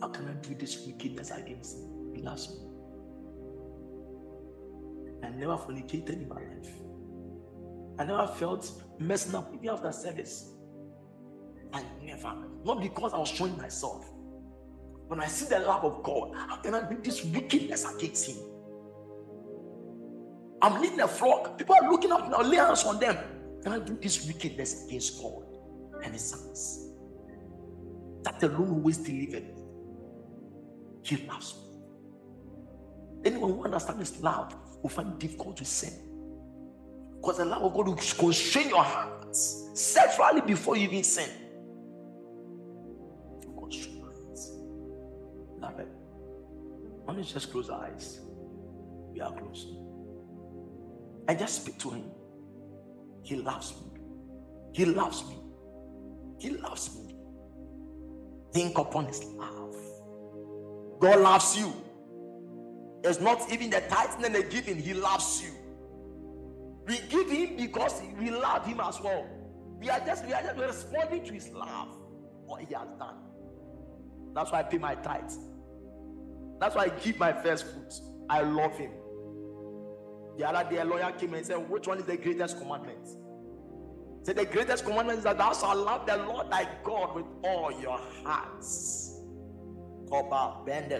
How can I do this wickedness against Him? He loves me. I never fornicated in my life. I never felt messing up even after service. I never. Not because I was showing myself. When I see the love of God, how can I do this wickedness against Him? I'm leading a flock. People are looking up now, lay hands on them. Can I do this wickedness against God and His sons? That alone always delivered me. He loves me. Anyone who understands love will find difficult to sin. Because the love of God will constrain your hearts sexually before you even sin. Beloved, let me just close our eyes. We are closed. And just speak to Him. He loves me. He loves me. He loves me. Think upon His love. God loves you. It's not even the tithing and the giving, he loves you. We give him because we love him as well. We are just we are just responding to his love, what he has done. That's why I pay my tithes. That's why I give my first fruits. I love him. The other day, a lawyer came and said, Which one is the greatest commandment? Say the greatest commandment is that thou shalt love the Lord thy God with all your hearts. Koba, bend